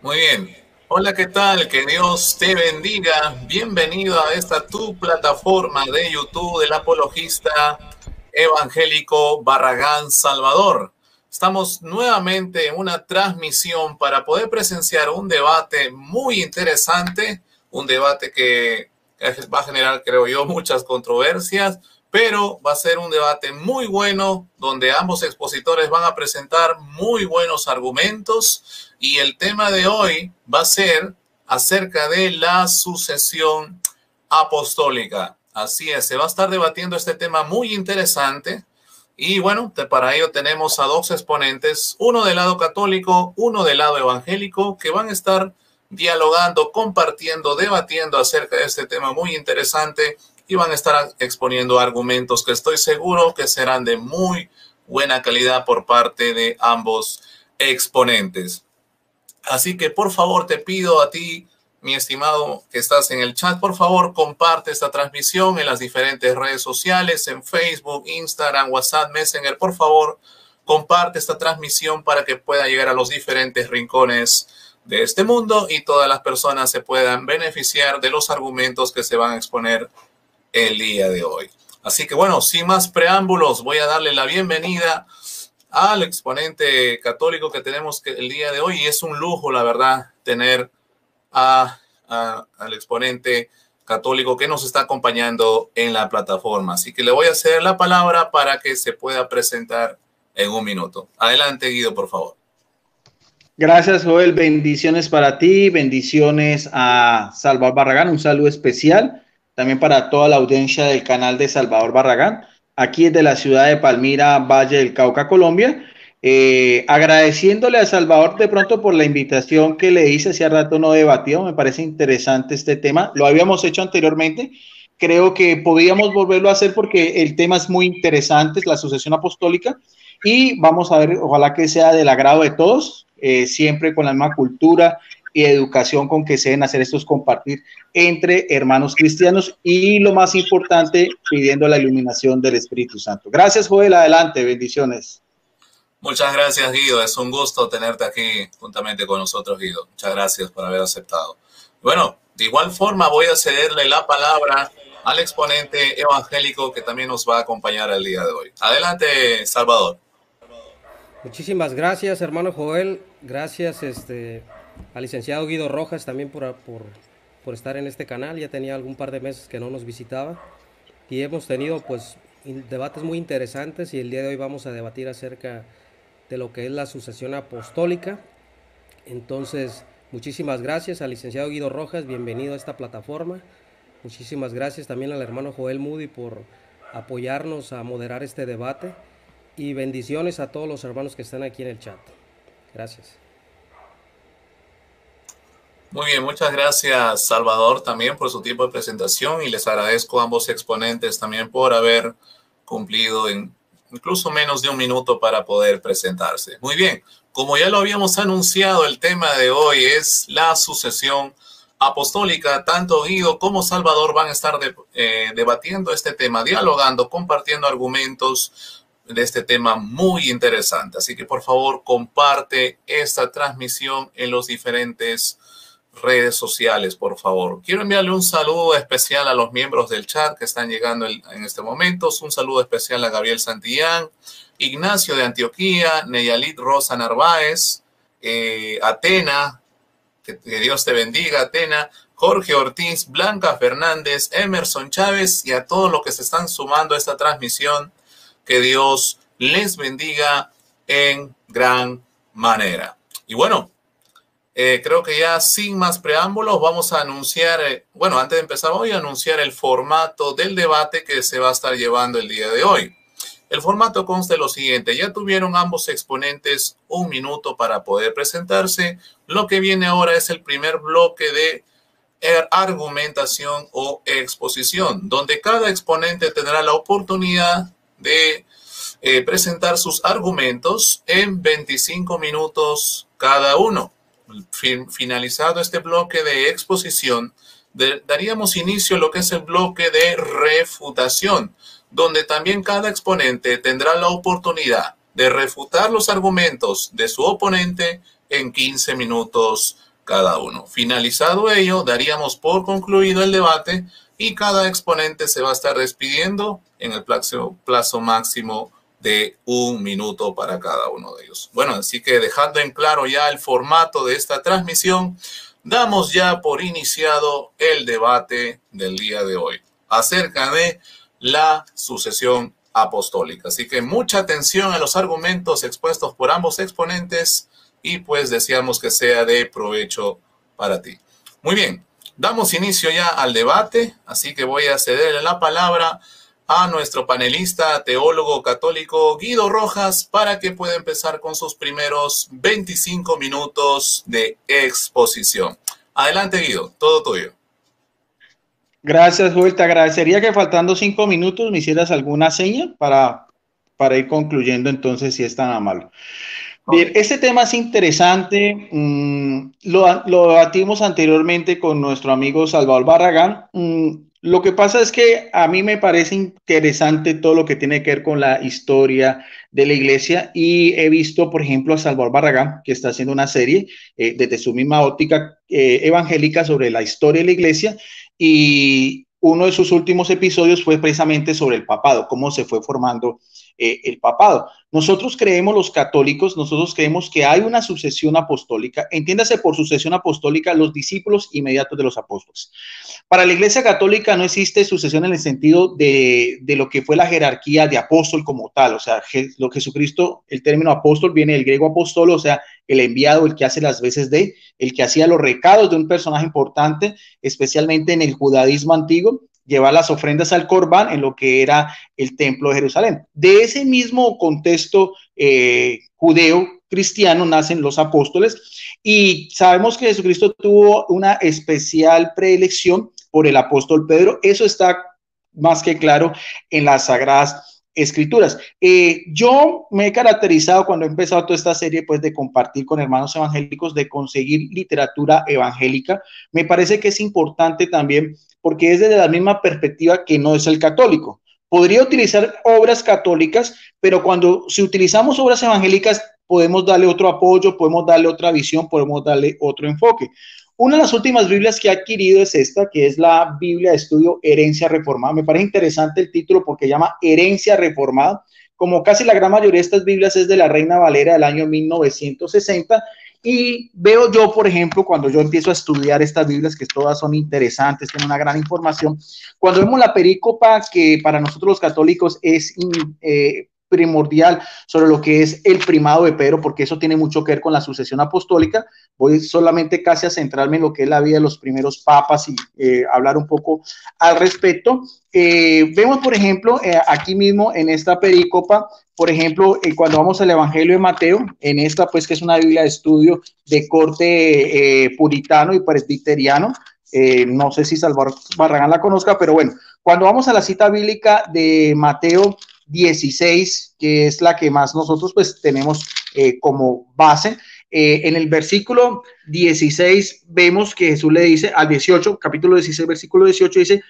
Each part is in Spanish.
Muy bien. Hola, ¿qué tal? Que Dios te bendiga. Bienvenido a esta tu plataforma de YouTube del apologista evangélico Barragán Salvador. Estamos nuevamente en una transmisión para poder presenciar un debate muy interesante, un debate que va a generar, creo yo, muchas controversias, pero va a ser un debate muy bueno donde ambos expositores van a presentar muy buenos argumentos y el tema de hoy va a ser acerca de la sucesión apostólica. Así es, se va a estar debatiendo este tema muy interesante y bueno, para ello tenemos a dos exponentes, uno del lado católico, uno del lado evangélico, que van a estar dialogando, compartiendo, debatiendo acerca de este tema muy interesante y van a estar exponiendo argumentos que estoy seguro que serán de muy buena calidad por parte de ambos exponentes. Así que por favor te pido a ti, mi estimado que estás en el chat, por favor comparte esta transmisión en las diferentes redes sociales, en Facebook, Instagram, WhatsApp, Messenger. Por favor, comparte esta transmisión para que pueda llegar a los diferentes rincones de este mundo y todas las personas se puedan beneficiar de los argumentos que se van a exponer el día de hoy. Así que bueno, sin más preámbulos, voy a darle la bienvenida al exponente católico que tenemos el día de hoy y es un lujo, la verdad, tener a, al exponente católico que nos está acompañando en la plataforma. Así que le voy a ceder la palabra para que se pueda presentar en un minuto. Adelante, Guido, por favor. Gracias, Joel. Bendiciones para ti, bendiciones a Salvador Barragán, un saludo especial también para toda la audiencia del canal de Salvador Barragán, aquí es de la ciudad de Palmira, Valle del Cauca, Colombia. Eh, agradeciéndole a Salvador de pronto por la invitación que le hice, hace rato no debatido, me parece interesante este tema, lo habíamos hecho anteriormente, creo que podíamos volverlo a hacer porque el tema es muy interesante, es la sucesión apostólica, y vamos a ver, ojalá que sea del agrado de todos, eh, siempre con la misma cultura y educación con que se deben hacer estos compartir entre hermanos cristianos y lo más importante, pidiendo la iluminación del Espíritu Santo. Gracias, Joel. Adelante. Bendiciones. Muchas gracias, Guido. Es un gusto tenerte aquí juntamente con nosotros, Guido. Muchas gracias por haber aceptado. Bueno, de igual forma voy a cederle la palabra al exponente evangélico que también nos va a acompañar el día de hoy. Adelante, Salvador. Muchísimas gracias, hermano Joel. Gracias, este, al licenciado Guido Rojas también por, por, estar en este canal. Ya tenía algún par de meses que no nos visitaba y hemos tenido pues debates muy interesantes y el día de hoy vamos a debatir acerca de lo que es la sucesión apostólica. Entonces, muchísimas gracias al licenciado Guido Rojas, bienvenido a esta plataforma. Muchísimas gracias también al hermano Joel Moody por apoyarnos a moderar este debate y bendiciones a todos los hermanos que están aquí en el chat. Gracias. Muy bien, muchas gracias Salvador también por su tiempo de presentación y les agradezco a ambos exponentes también por haber cumplido en incluso menos de un minuto para poder presentarse. Muy bien, como ya lo habíamos anunciado, el tema de hoy es la sucesión apostólica. Tanto Guido como Salvador van a estar eh, debatiendo este tema, dialogando, compartiendo argumentos de este tema muy interesante. Así que por favor comparte esta transmisión en los diferentes redes sociales, por favor. Quiero enviarle un saludo especial a los miembros del chat que están llegando en este momento. Un saludo especial a Gabriel Santillán, Ignacio de Antioquía, Neyalit Rosa Narváez, eh, Atena, que, Dios te bendiga, Atena, Jorge Ortiz, Blanca Fernández, Emerson Chávez y a todos los que se están sumando a esta transmisión. Que Dios les bendiga en gran manera. Y bueno, eh, creo que ya sin más preámbulos vamos a anunciar, eh, bueno, antes de empezar voy a anunciar el formato del debate que se va a estar llevando el día de hoy. El formato consta de lo siguiente, ya tuvieron ambos exponentes un minuto para poder presentarse. Lo que viene ahora es el primer bloque de er, argumentación o exposición, donde cada exponente tendrá la oportunidad de eh, presentar sus argumentos en 25 minutos cada uno finalizado este bloque de exposición, daríamos inicio a lo que es el bloque de refutación, donde también cada exponente tendrá la oportunidad de refutar los argumentos de su oponente en 15 minutos cada uno. Finalizado ello, daríamos por concluido el debate y cada exponente se va a estar despidiendo en el plazo, plazo máximo de un minuto para cada uno de ellos. Bueno, así que dejando en claro ya el formato de esta transmisión, damos ya por iniciado el debate del día de hoy acerca de la sucesión apostólica. Así que mucha atención a los argumentos expuestos por ambos exponentes y pues deseamos que sea de provecho para ti. Muy bien, damos inicio ya al debate, así que voy a cederle la palabra a nuestro panelista teólogo católico Guido Rojas para que pueda empezar con sus primeros 25 minutos de exposición. Adelante Guido, todo tuyo. Gracias, Joel. Te agradecería que faltando cinco minutos me hicieras alguna seña para, para ir concluyendo entonces si es tan amable. Bien, este tema es interesante. Mm, lo, lo, debatimos anteriormente con nuestro amigo Salvador Barragán. Mm, lo que pasa es que a mí me parece interesante todo lo que tiene que ver con la historia de la iglesia y he visto, por ejemplo, a Salvador Barragán, que está haciendo una serie eh, desde su misma óptica eh, evangélica sobre la historia de la iglesia y uno de sus últimos episodios fue precisamente sobre el papado, cómo se fue formando eh, el papado. Nosotros creemos, los católicos, nosotros creemos que hay una sucesión apostólica, entiéndase por sucesión apostólica los discípulos inmediatos de los apóstoles. Para la Iglesia Católica no existe sucesión en el sentido de, lo que fue la jerarquía de apóstol como tal, o sea, lo Jesucristo, el término apóstol viene del griego apóstolo, o sea, el enviado, el que hace las veces de, el que hacía los recados de un personaje importante, especialmente en el judaísmo antiguo, llevar las ofrendas al Corbán en lo que era el templo de Jerusalén. De ese mismo contexto eh, judeo cristiano nacen los apóstoles y sabemos que Jesucristo tuvo una especial preelección por el apóstol Pedro. Eso está más que claro en las sagradas escrituras. Eh, yo me he caracterizado cuando he empezado toda esta serie, pues de compartir con hermanos evangélicos, de conseguir literatura evangélica. Me parece que es importante también porque es desde la misma perspectiva que no es el católico. Podría utilizar obras católicas, pero cuando si utilizamos obras evangélicas podemos darle otro apoyo, podemos darle otra visión, podemos darle otro enfoque. Una de las últimas Biblias que he adquirido es esta, que es la Biblia de Estudio Herencia Reformada. Me parece interesante el título porque llama Herencia Reformada. Como casi la gran mayoría de estas Biblias es de la Reina Valera del año 1960 y veo yo, por ejemplo, cuando yo empiezo a estudiar estas Biblias, que todas son interesantes, tienen una gran información, cuando vemos la perícopa, que para nosotros los católicos es eh, primordial sobre lo que es el primado de Pedro, porque eso tiene mucho que ver con la sucesión apostólica. Voy solamente casi a centrarme en lo que es la vida de los primeros papas y eh, hablar un poco al respecto. Eh, vemos, por ejemplo, eh, aquí mismo en esta perícopa, por ejemplo, cuando vamos al Evangelio de Mateo, en esta, pues que es una Biblia de estudio de corte puritano y presbiteriano, no sé si Salvador Barragán la conozca, pero bueno, cuando vamos a la cita bíblica de Mateo 16, que es la que más nosotros pues tenemos eh, como base. Eh, en el versículo 16 vemos que Jesús le dice al 18, capítulo 16, versículo 18, dice,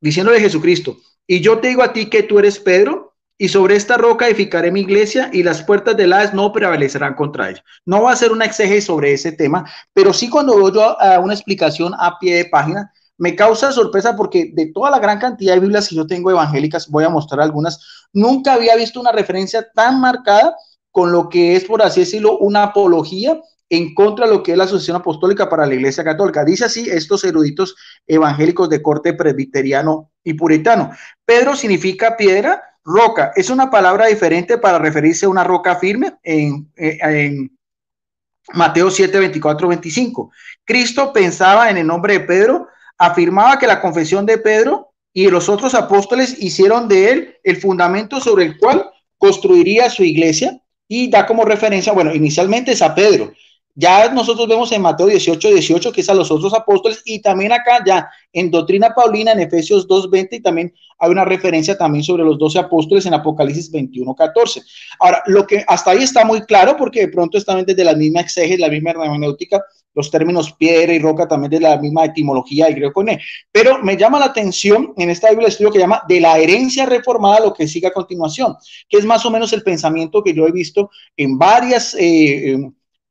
diciéndole Jesucristo, y yo te digo a ti que tú eres Pedro, y sobre esta roca edificaré mi iglesia y las puertas del Hades no prevalecerán contra ella. No va a ser una exégesis sobre ese tema, pero sí cuando doy yo a una explicación a pie de página, me causa sorpresa porque de toda la gran cantidad de Biblias que yo tengo evangélicas, voy a mostrar algunas, nunca había visto una referencia tan marcada con lo que es, por así decirlo, una apología en contra de lo que es la Asociación Apostólica para la Iglesia Católica. Dice así estos eruditos evangélicos de corte presbiteriano y puritano. Pedro significa piedra, roca. Es una palabra diferente para referirse a una roca firme en, en Mateo 7, 24, 25. Cristo pensaba en el nombre de Pedro afirmaba que la confesión de Pedro y los otros apóstoles hicieron de él el fundamento sobre el cual construiría su iglesia y da como referencia, bueno, inicialmente es a Pedro, ya nosotros vemos en Mateo 18, 18, que es a los otros apóstoles, y también acá ya en Doctrina Paulina, en Efesios 2, 20, y también hay una referencia también sobre los 12 apóstoles en Apocalipsis 21, 14. Ahora, lo que hasta ahí está muy claro, porque de pronto están desde la misma exeges, la misma hermenéutica, los términos piedra y roca también de la misma etimología del griego con e. Pero me llama la atención en esta Biblia de estudio que llama de la herencia reformada, lo que sigue a continuación, que es más o menos el pensamiento que yo he visto en varias... Eh,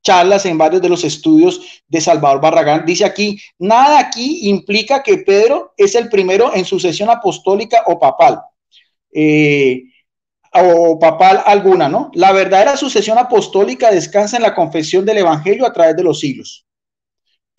charlas, en varios de los estudios de Salvador Barragán. Dice aquí, nada aquí implica que Pedro es el primero en sucesión apostólica o papal. Eh, o papal alguna, ¿no? La verdadera sucesión apostólica descansa en la confesión del Evangelio a través de los siglos.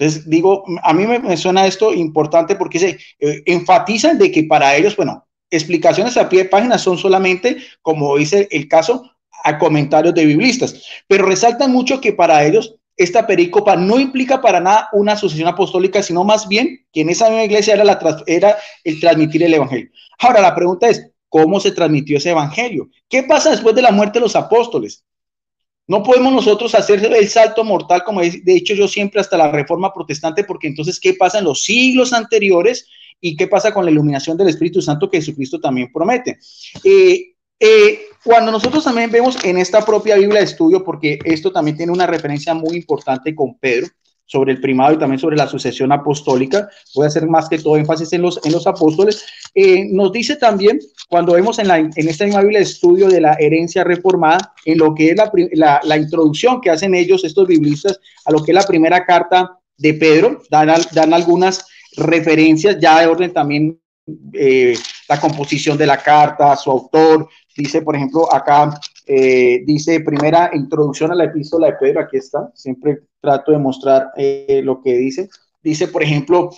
Entonces, digo, a mí me, suena esto importante porque se eh, enfatizan de que para ellos, bueno, explicaciones a pie de página son solamente, como dice el caso, a comentarios de biblistas, pero resaltan mucho que para ellos esta pericopa no implica para nada una sucesión apostólica, sino más bien que en esa misma iglesia era, la, era el transmitir el evangelio. Ahora, la pregunta es, ¿cómo se transmitió ese evangelio? ¿Qué pasa después de la muerte de los apóstoles? No podemos nosotros hacer el salto mortal, como he dicho yo siempre, hasta la reforma protestante, porque entonces, ¿qué pasa en los siglos anteriores? ¿Y qué pasa con la iluminación del Espíritu Santo que Jesucristo también promete? Eh, eh, cuando nosotros también vemos en esta propia Biblia de estudio, porque esto también tiene una referencia muy importante con Pedro, sobre el primado y también sobre la sucesión apostólica. Voy a hacer más que todo énfasis en los, en los apóstoles. Eh, nos dice también, cuando vemos en, la, en esta misma Biblia estudio de la herencia reformada, en lo que es la, la, introducción que hacen ellos, estos biblistas, a lo que es la primera carta de Pedro, dan, dan algunas referencias ya de orden también eh, la composición de la carta, su autor, dice, por ejemplo, acá eh, dice primera introducción a la epístola de Pedro, aquí está, siempre trato de mostrar eh, lo que dice. Dice, por ejemplo,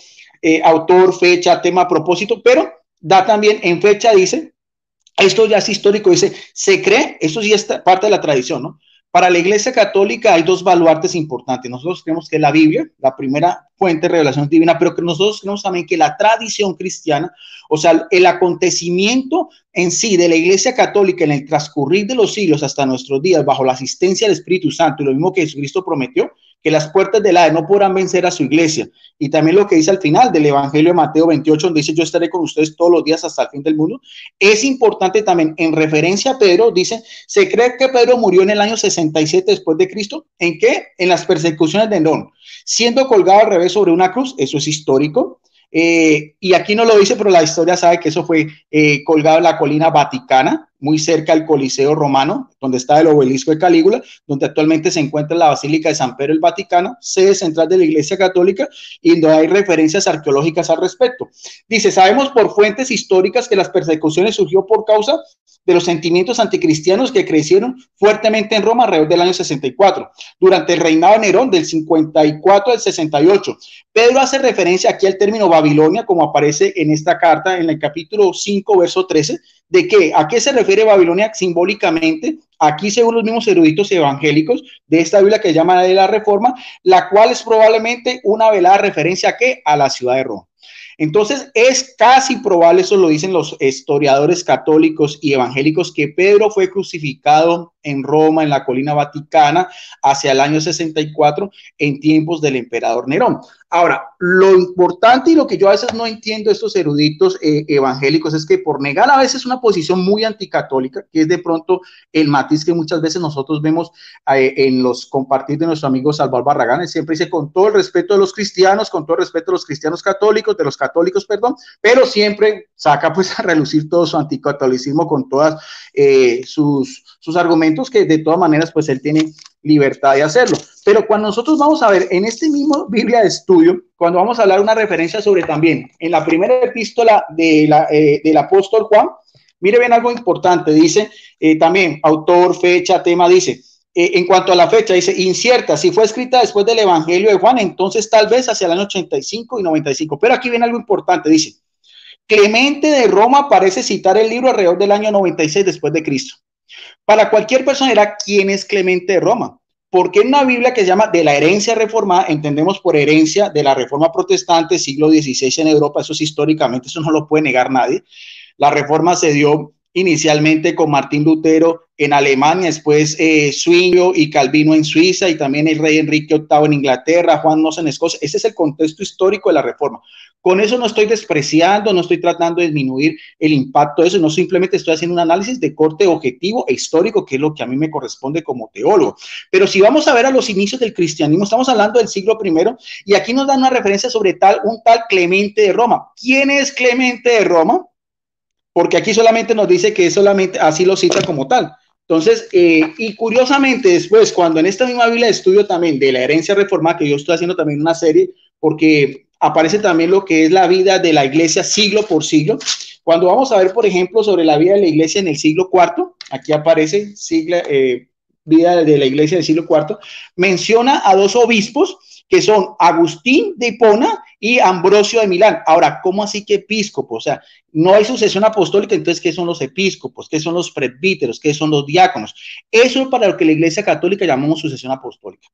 eh, autor, fecha, tema, propósito, pero da también en fecha, dice, esto ya es histórico, dice, se cree, esto sí es parte de la tradición, ¿no? Para la Iglesia Católica hay dos baluartes importantes. Nosotros creemos que la Biblia, la primera fuente de revelación divina, pero que nosotros creemos también que la tradición cristiana, o sea, el acontecimiento en sí de la Iglesia Católica en el transcurrir de los siglos hasta nuestros días, bajo la asistencia del Espíritu Santo, y lo mismo que Jesucristo prometió, que las puertas del Hades no podrán vencer a su iglesia. Y también lo que dice al final del Evangelio de Mateo 28, donde dice, yo estaré con ustedes todos los días hasta el fin del mundo. Es importante también, en referencia a Pedro, dice, se cree que Pedro murió en el año 67 después de Cristo. ¿En qué? En las persecuciones de Nerón, siendo colgado al revés sobre una cruz, eso es histórico. Eh, y aquí no lo dice, pero la historia sabe que eso fue eh, colgado en la colina Vaticana, muy cerca del Coliseo Romano, donde está el obelisco de Calígula, donde actualmente se encuentra la Basílica de San Pedro el Vaticano, sede central de la Iglesia Católica, y donde hay referencias arqueológicas al respecto. Dice, sabemos por fuentes históricas que las persecuciones surgió por causa de los sentimientos anticristianos que crecieron fuertemente en Roma alrededor del año 64, durante el reinado de Nerón del 54 al 68. Pedro hace referencia aquí al término Babilonia, como aparece en esta carta, en el capítulo 5, verso 13, de que a qué se refiere Babilonia simbólicamente, aquí según los mismos eruditos evangélicos de esta Biblia que llama de la Reforma, la cual es probablemente una velada referencia a qué? A la ciudad de Roma. Entonces es casi probable, eso lo dicen los historiadores católicos y evangélicos, que Pedro fue crucificado en Roma, en la colina vaticana, hacia el año 64, en tiempos del emperador Nerón. Ahora, lo importante y lo que yo a veces no entiendo estos eruditos eh, evangélicos es que por negar a veces una posición muy anticatólica, que es de pronto el matiz que muchas veces nosotros vemos eh, en los compartir de nuestro amigo Salvador Barragán, siempre dice con todo el respeto de los cristianos, con todo el respeto de los cristianos católicos, de los católicos, perdón, pero siempre saca pues a relucir todo su anticatolicismo con todas eh, sus, sus argumentos que de todas maneras pues él tiene libertad de hacerlo. Pero cuando nosotros vamos a ver en este mismo Biblia de estudio, cuando vamos a hablar una referencia sobre también en la primera epístola de la, eh, del apóstol Juan, mire bien algo importante, dice eh, también autor, fecha, tema, dice, eh, en cuanto a la fecha, dice incierta, si fue escrita después del Evangelio de Juan, entonces tal vez hacia el año 85 y 95. Pero aquí viene algo importante, dice, Clemente de Roma parece citar el libro alrededor del año 96 después de Cristo. Para cualquier persona era quién es Clemente de Roma. Porque en una Biblia que se llama de la herencia reformada, entendemos por herencia de la reforma protestante, siglo XVI en Europa, eso es históricamente, eso no lo puede negar nadie. La reforma se dio inicialmente con Martín Lutero en Alemania, después eh, Zwinglio y Calvino en Suiza y también el rey Enrique VIII en Inglaterra, Juan Nos en Escocia. Ese es el contexto histórico de la reforma. Con eso no estoy despreciando, no estoy tratando de disminuir el impacto de eso, no simplemente estoy haciendo un análisis de corte objetivo e histórico, que es lo que a mí me corresponde como teólogo. Pero si vamos a ver a los inicios del cristianismo, estamos hablando del siglo I y aquí nos dan una referencia sobre tal, un tal Clemente de Roma. ¿Quién es Clemente de Roma? Porque aquí solamente nos dice que es solamente así lo cita como tal. Entonces, eh, y curiosamente después, cuando en esta misma Biblia estudio también de la herencia reformada, que yo estoy haciendo también una serie, porque aparece también lo que es la vida de la iglesia siglo por siglo. Cuando vamos a ver, por ejemplo, sobre la vida de la iglesia en el siglo IV, aquí aparece siglo, eh, vida de la iglesia del siglo IV, menciona a dos obispos que son Agustín de Hipona y Ambrosio de Milán. Ahora, ¿cómo así que episcopos? O sea, no hay sucesión apostólica, entonces, ¿qué son los episcopos? ¿Qué son los presbíteros? ¿Qué son los diáconos? Eso es para lo que la Iglesia Católica llamamos sucesión apostólica.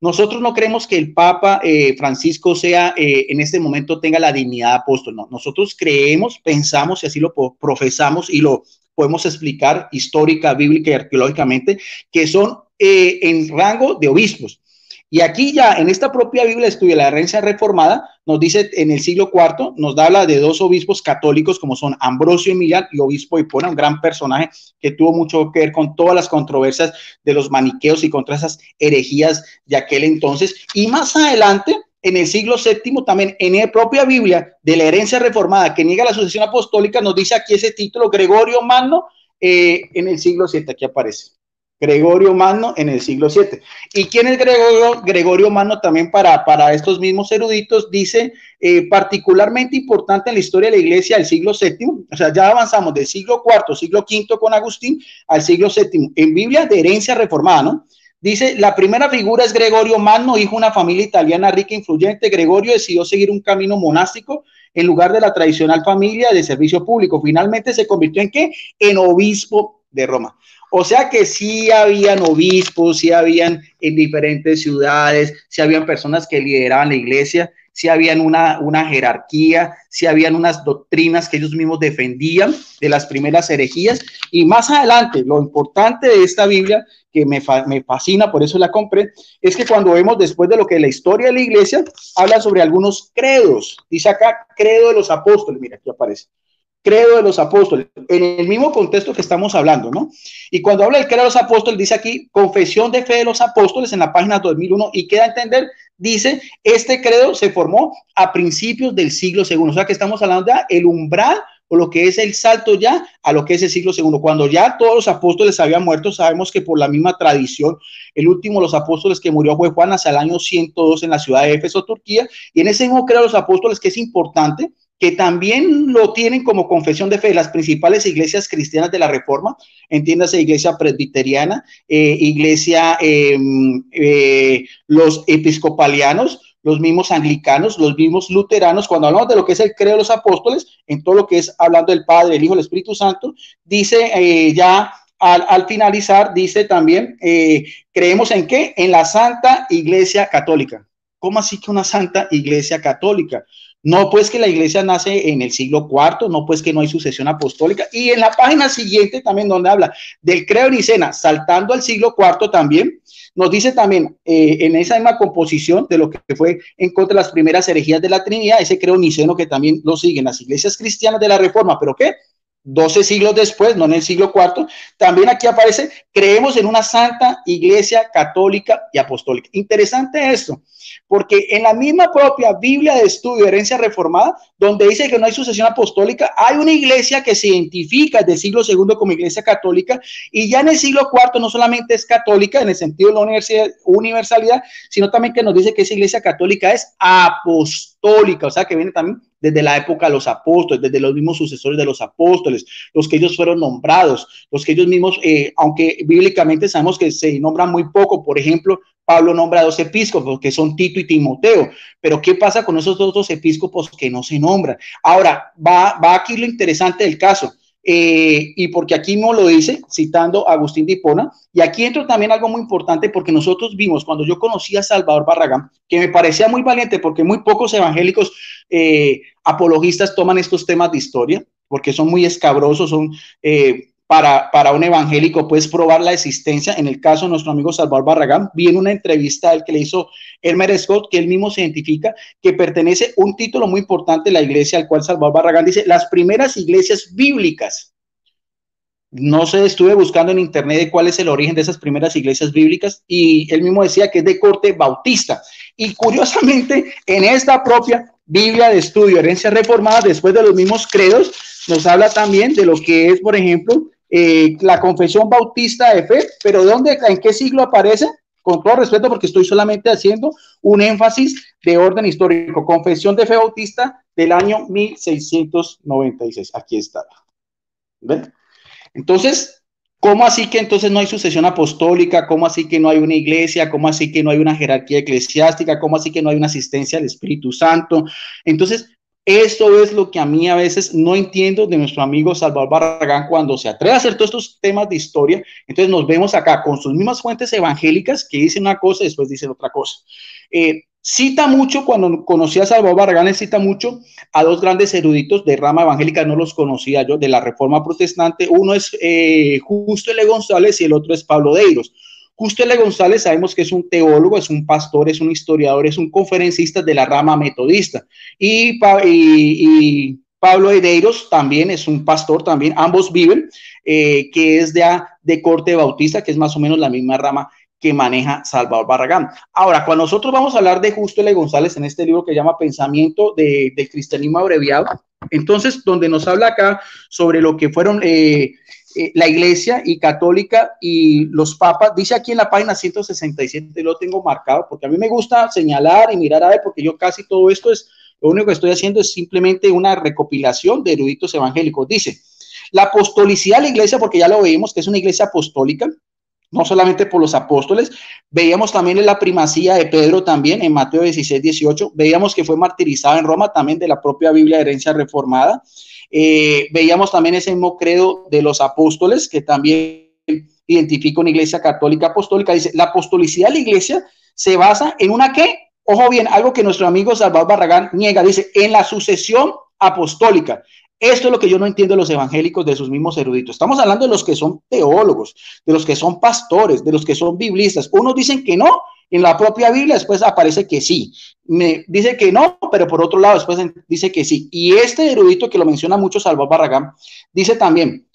Nosotros no creemos que el Papa eh, Francisco sea, eh, en este momento, tenga la dignidad de apóstol. No, nosotros creemos, pensamos y así lo profesamos y lo podemos explicar histórica, bíblica y arqueológicamente, que son eh, en rango de obispos. Y aquí ya en esta propia Biblia estudia la herencia reformada, nos dice en el siglo IV, nos habla de dos obispos católicos como son Ambrosio Emilian y obispo Hipona, un gran personaje que tuvo mucho que ver con todas las controversias de los maniqueos y contra esas herejías de aquel entonces. Y más adelante, en el siglo VII, también en la propia Biblia de la herencia reformada que niega la sucesión apostólica, nos dice aquí ese título, Gregorio Magno, eh, en el siglo VII, aquí aparece. Gregorio Magno en el siglo VII. ¿Y quién es Gregorio, Gregorio Magno también para, para estos mismos eruditos? Dice, eh, particularmente importante en la historia de la iglesia del siglo VII, o sea, ya avanzamos del siglo IV, siglo V con Agustín al siglo VII, en Biblia de herencia reformada, ¿no? Dice, la primera figura es Gregorio Magno, hijo de una familia italiana rica e influyente. Gregorio decidió seguir un camino monástico en lugar de la tradicional familia de servicio público. Finalmente se convirtió en qué? En obispo de Roma. O sea que sí habían obispos, sí habían en diferentes ciudades, sí habían personas que lideraban la iglesia, sí habían una, una jerarquía, sí habían unas doctrinas que ellos mismos defendían de las primeras herejías. Y más adelante, lo importante de esta Biblia, que me, me fascina, por eso la compré, es que cuando vemos después de lo que la historia de la iglesia, habla sobre algunos credos. Dice acá, credo de los apóstoles, mira, aquí aparece credo de los apóstoles, en el mismo contexto que estamos hablando, ¿no? Y cuando habla del credo de los apóstoles, dice aquí, confesión de fe de los apóstoles en la página 2001, y queda a entender, dice, este credo se formó a principios del siglo segundo, o sea que estamos hablando de el umbral o lo que es el salto ya a lo que es el siglo segundo. Cuando ya todos los apóstoles habían muerto, sabemos que por la misma tradición, el último de los apóstoles que murió fue Juan hacia el año 102 en la ciudad de Éfeso, Turquía, y en ese mismo credo de los apóstoles, que es importante, que también lo tienen como confesión de fe las principales iglesias cristianas de la Reforma, entiéndase iglesia presbiteriana, eh, iglesia, em, eh, los episcopalianos, los mismos anglicanos, los mismos luteranos, cuando hablamos de lo que es el credo de los apóstoles, en todo lo que es hablando del Padre, el Hijo, el Espíritu Santo, dice eh, ya al, al, finalizar, dice también, creemos en qué? En la Santa Iglesia Católica. ¿Cómo así que una Santa Iglesia Católica? No, pues que la iglesia nace en el siglo IV, no, pues que no hay sucesión apostólica. Y en la página siguiente también donde habla del creo nicena, saltando al siglo IV también, nos dice también eh, en esa misma composición de lo que fue en contra de las primeras herejías de la Trinidad, ese creo niceno que también lo siguen las iglesias cristianas de la Reforma, pero ¿qué? 12 siglos después, no en el siglo IV, también aquí aparece, creemos en una santa iglesia católica y apostólica. Interesante esto, porque en la misma propia Biblia de estudio, herencia reformada, donde dice que no hay sucesión apostólica, hay una iglesia que se identifica del siglo II como iglesia católica y ya en el siglo IV no solamente es católica en el sentido de la universalidad, sino también que nos dice que esa iglesia católica es apostólica, o sea que viene también desde la época de los apóstoles, desde los mismos sucesores de los apóstoles, los que ellos fueron nombrados, los que ellos mismos, eh, aunque bíblicamente sabemos que se nombran muy poco, por ejemplo, Pablo nombra a dos episcopos, que son Tito y Timoteo. Pero ¿qué pasa con esos otros episcopos que no se nombran? Ahora, va, va aquí lo interesante del caso. Eh, y porque aquí no lo dice, citando a Agustín de y aquí entro también algo muy importante porque nosotros vimos cuando yo conocí a Salvador Barragán, que me parecía muy valiente porque muy pocos evangélicos eh, apologistas toman estos temas de historia, porque son muy escabrosos, son eh, para, un evangélico, puedes probar la existencia. En el caso de nuestro amigo Salvador Barragán, vi en una entrevista al que le hizo Elmer Scott, que él mismo se identifica que pertenece un título muy importante de la iglesia al cual Salvador Barragán dice, las primeras iglesias bíblicas. No sé, estuve buscando en internet de cuál es el origen de esas primeras iglesias bíblicas y él mismo decía que es de corte bautista. Y curiosamente, en esta propia Biblia de estudio, herencia reformada, después de los mismos credos, nos habla también de lo que es, por ejemplo, eh, la confesión bautista de fe, pero ¿dónde, en qué siglo aparece? Con todo respeto, porque estoy solamente haciendo un énfasis de orden histórico. Confesión de fe bautista del año 1696. Aquí está. ¿Ven? Entonces, ¿cómo así que entonces no hay sucesión apostólica? ¿Cómo así que no hay una iglesia? ¿Cómo así que no hay una jerarquía eclesiástica? ¿Cómo así que no hay una asistencia al Espíritu Santo? Entonces, eso es lo que a mí a veces no entiendo de nuestro amigo Salvador Barragán cuando se atreve a hacer todos estos temas de historia. Entonces nos vemos acá con sus mismas fuentes evangélicas que dicen una cosa y después dicen otra cosa. Eh, cita mucho, cuando conocí a Salvador Barragán, cita mucho a dos grandes eruditos de rama evangélica, no los conocía yo, de la Reforma Protestante. Uno es eh, Justo L. González y el otro es Pablo Deiros. Justo L. González sabemos que es un teólogo, es un pastor, es un historiador, es un conferencista de la rama metodista. Y, Pablo Edeiros también es un pastor, también ambos viven, eh, que es de, de corte bautista, que es más o menos la misma rama que maneja Salvador Barragán. Ahora, cuando nosotros vamos a hablar de Justo L. González en este libro que llama Pensamiento de, del Cristianismo Abreviado, entonces, donde nos habla acá sobre lo que fueron eh, eh, la iglesia y católica y los papas, dice aquí en la página 167, lo tengo marcado, porque a mí me gusta señalar y mirar a ver, porque yo casi todo esto es, lo único que estoy haciendo es simplemente una recopilación de eruditos evangélicos. Dice, la apostolicidad de la iglesia, porque ya lo veíamos que es una iglesia apostólica, no solamente por los apóstoles, veíamos también en la primacía de Pedro también en Mateo 16, 18, veíamos que fue martirizado en Roma también de la propia Biblia de herencia reformada, eh, veíamos también ese mismo credo de los apóstoles, que también identifica una iglesia católica apostólica. Dice, la apostolicidad de la iglesia se basa en una qué? Ojo bien, algo que nuestro amigo Salvador Barragán niega, dice, en la sucesión apostólica. Esto es lo que yo no entiendo de los evangélicos, de sus mismos eruditos. Estamos hablando de los que son teólogos, de los que son pastores, de los que son biblistas. Unos dicen que no, en la propia Biblia después aparece que sí. Me dice que no, pero por otro lado después dice que sí. Y este erudito que lo menciona mucho Salvador Barragán, dice también,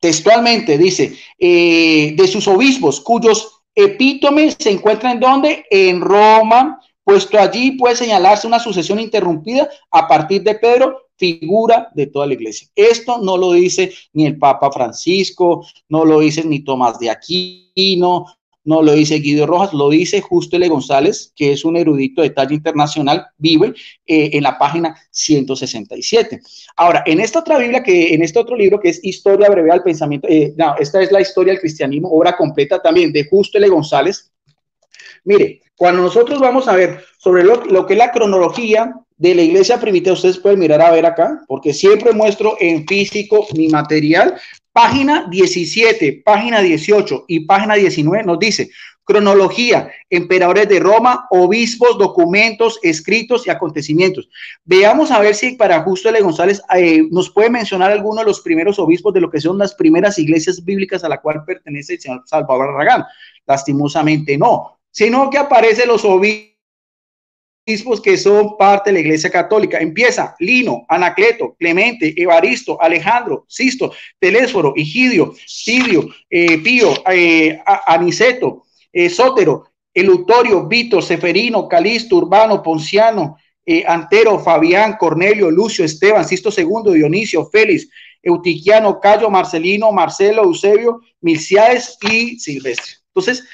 textualmente, dice, eh, de sus obispos cuyos epítomes se encuentran en donde? En Roma, puesto allí puede señalarse una sucesión interrumpida a partir de Pedro, figura de toda la iglesia. Esto no lo dice ni el Papa Francisco, no lo dice ni Tomás de Aquino, no lo dice Guido Rojas, lo dice Justo L. González, que es un erudito de talla internacional, vive eh, en la página 167. Ahora, en esta otra Biblia, que en este otro libro que es Historia Breve del Pensamiento, eh, esta es la historia del cristianismo, obra completa también de Justo L. González. Mire, cuando nosotros vamos a ver sobre lo, lo que es la cronología de la iglesia primitiva, ustedes pueden mirar a ver acá, porque siempre muestro en físico mi material, Página 17, página 18 y página 19 nos dice cronología, emperadores de Roma, obispos, documentos, escritos y acontecimientos. Veamos a ver si para Justo L. González eh, nos puede mencionar alguno de los primeros obispos de lo que son las primeras iglesias bíblicas a la cual pertenece el señor Salvador Arragán. Lastimosamente no, sino que aparecen los obispos que son parte de la Iglesia Católica. Empieza Lino, Anacleto, Clemente, Evaristo, Alejandro, Sisto, Telésforo, Egidio, Sidio, eh, Pío, eh, Aniceto, eh, Sótero, Elutorio, Vito, Seferino, Calisto, Urbano, Ponciano, Antero, Fabián, Cornelio, Lucio, Esteban, Sisto II, Dionisio, Félix, Eutiquiano, Cayo, Marcelino, Marcelo, Eusebio, Milciades y Silvestre. Entonces,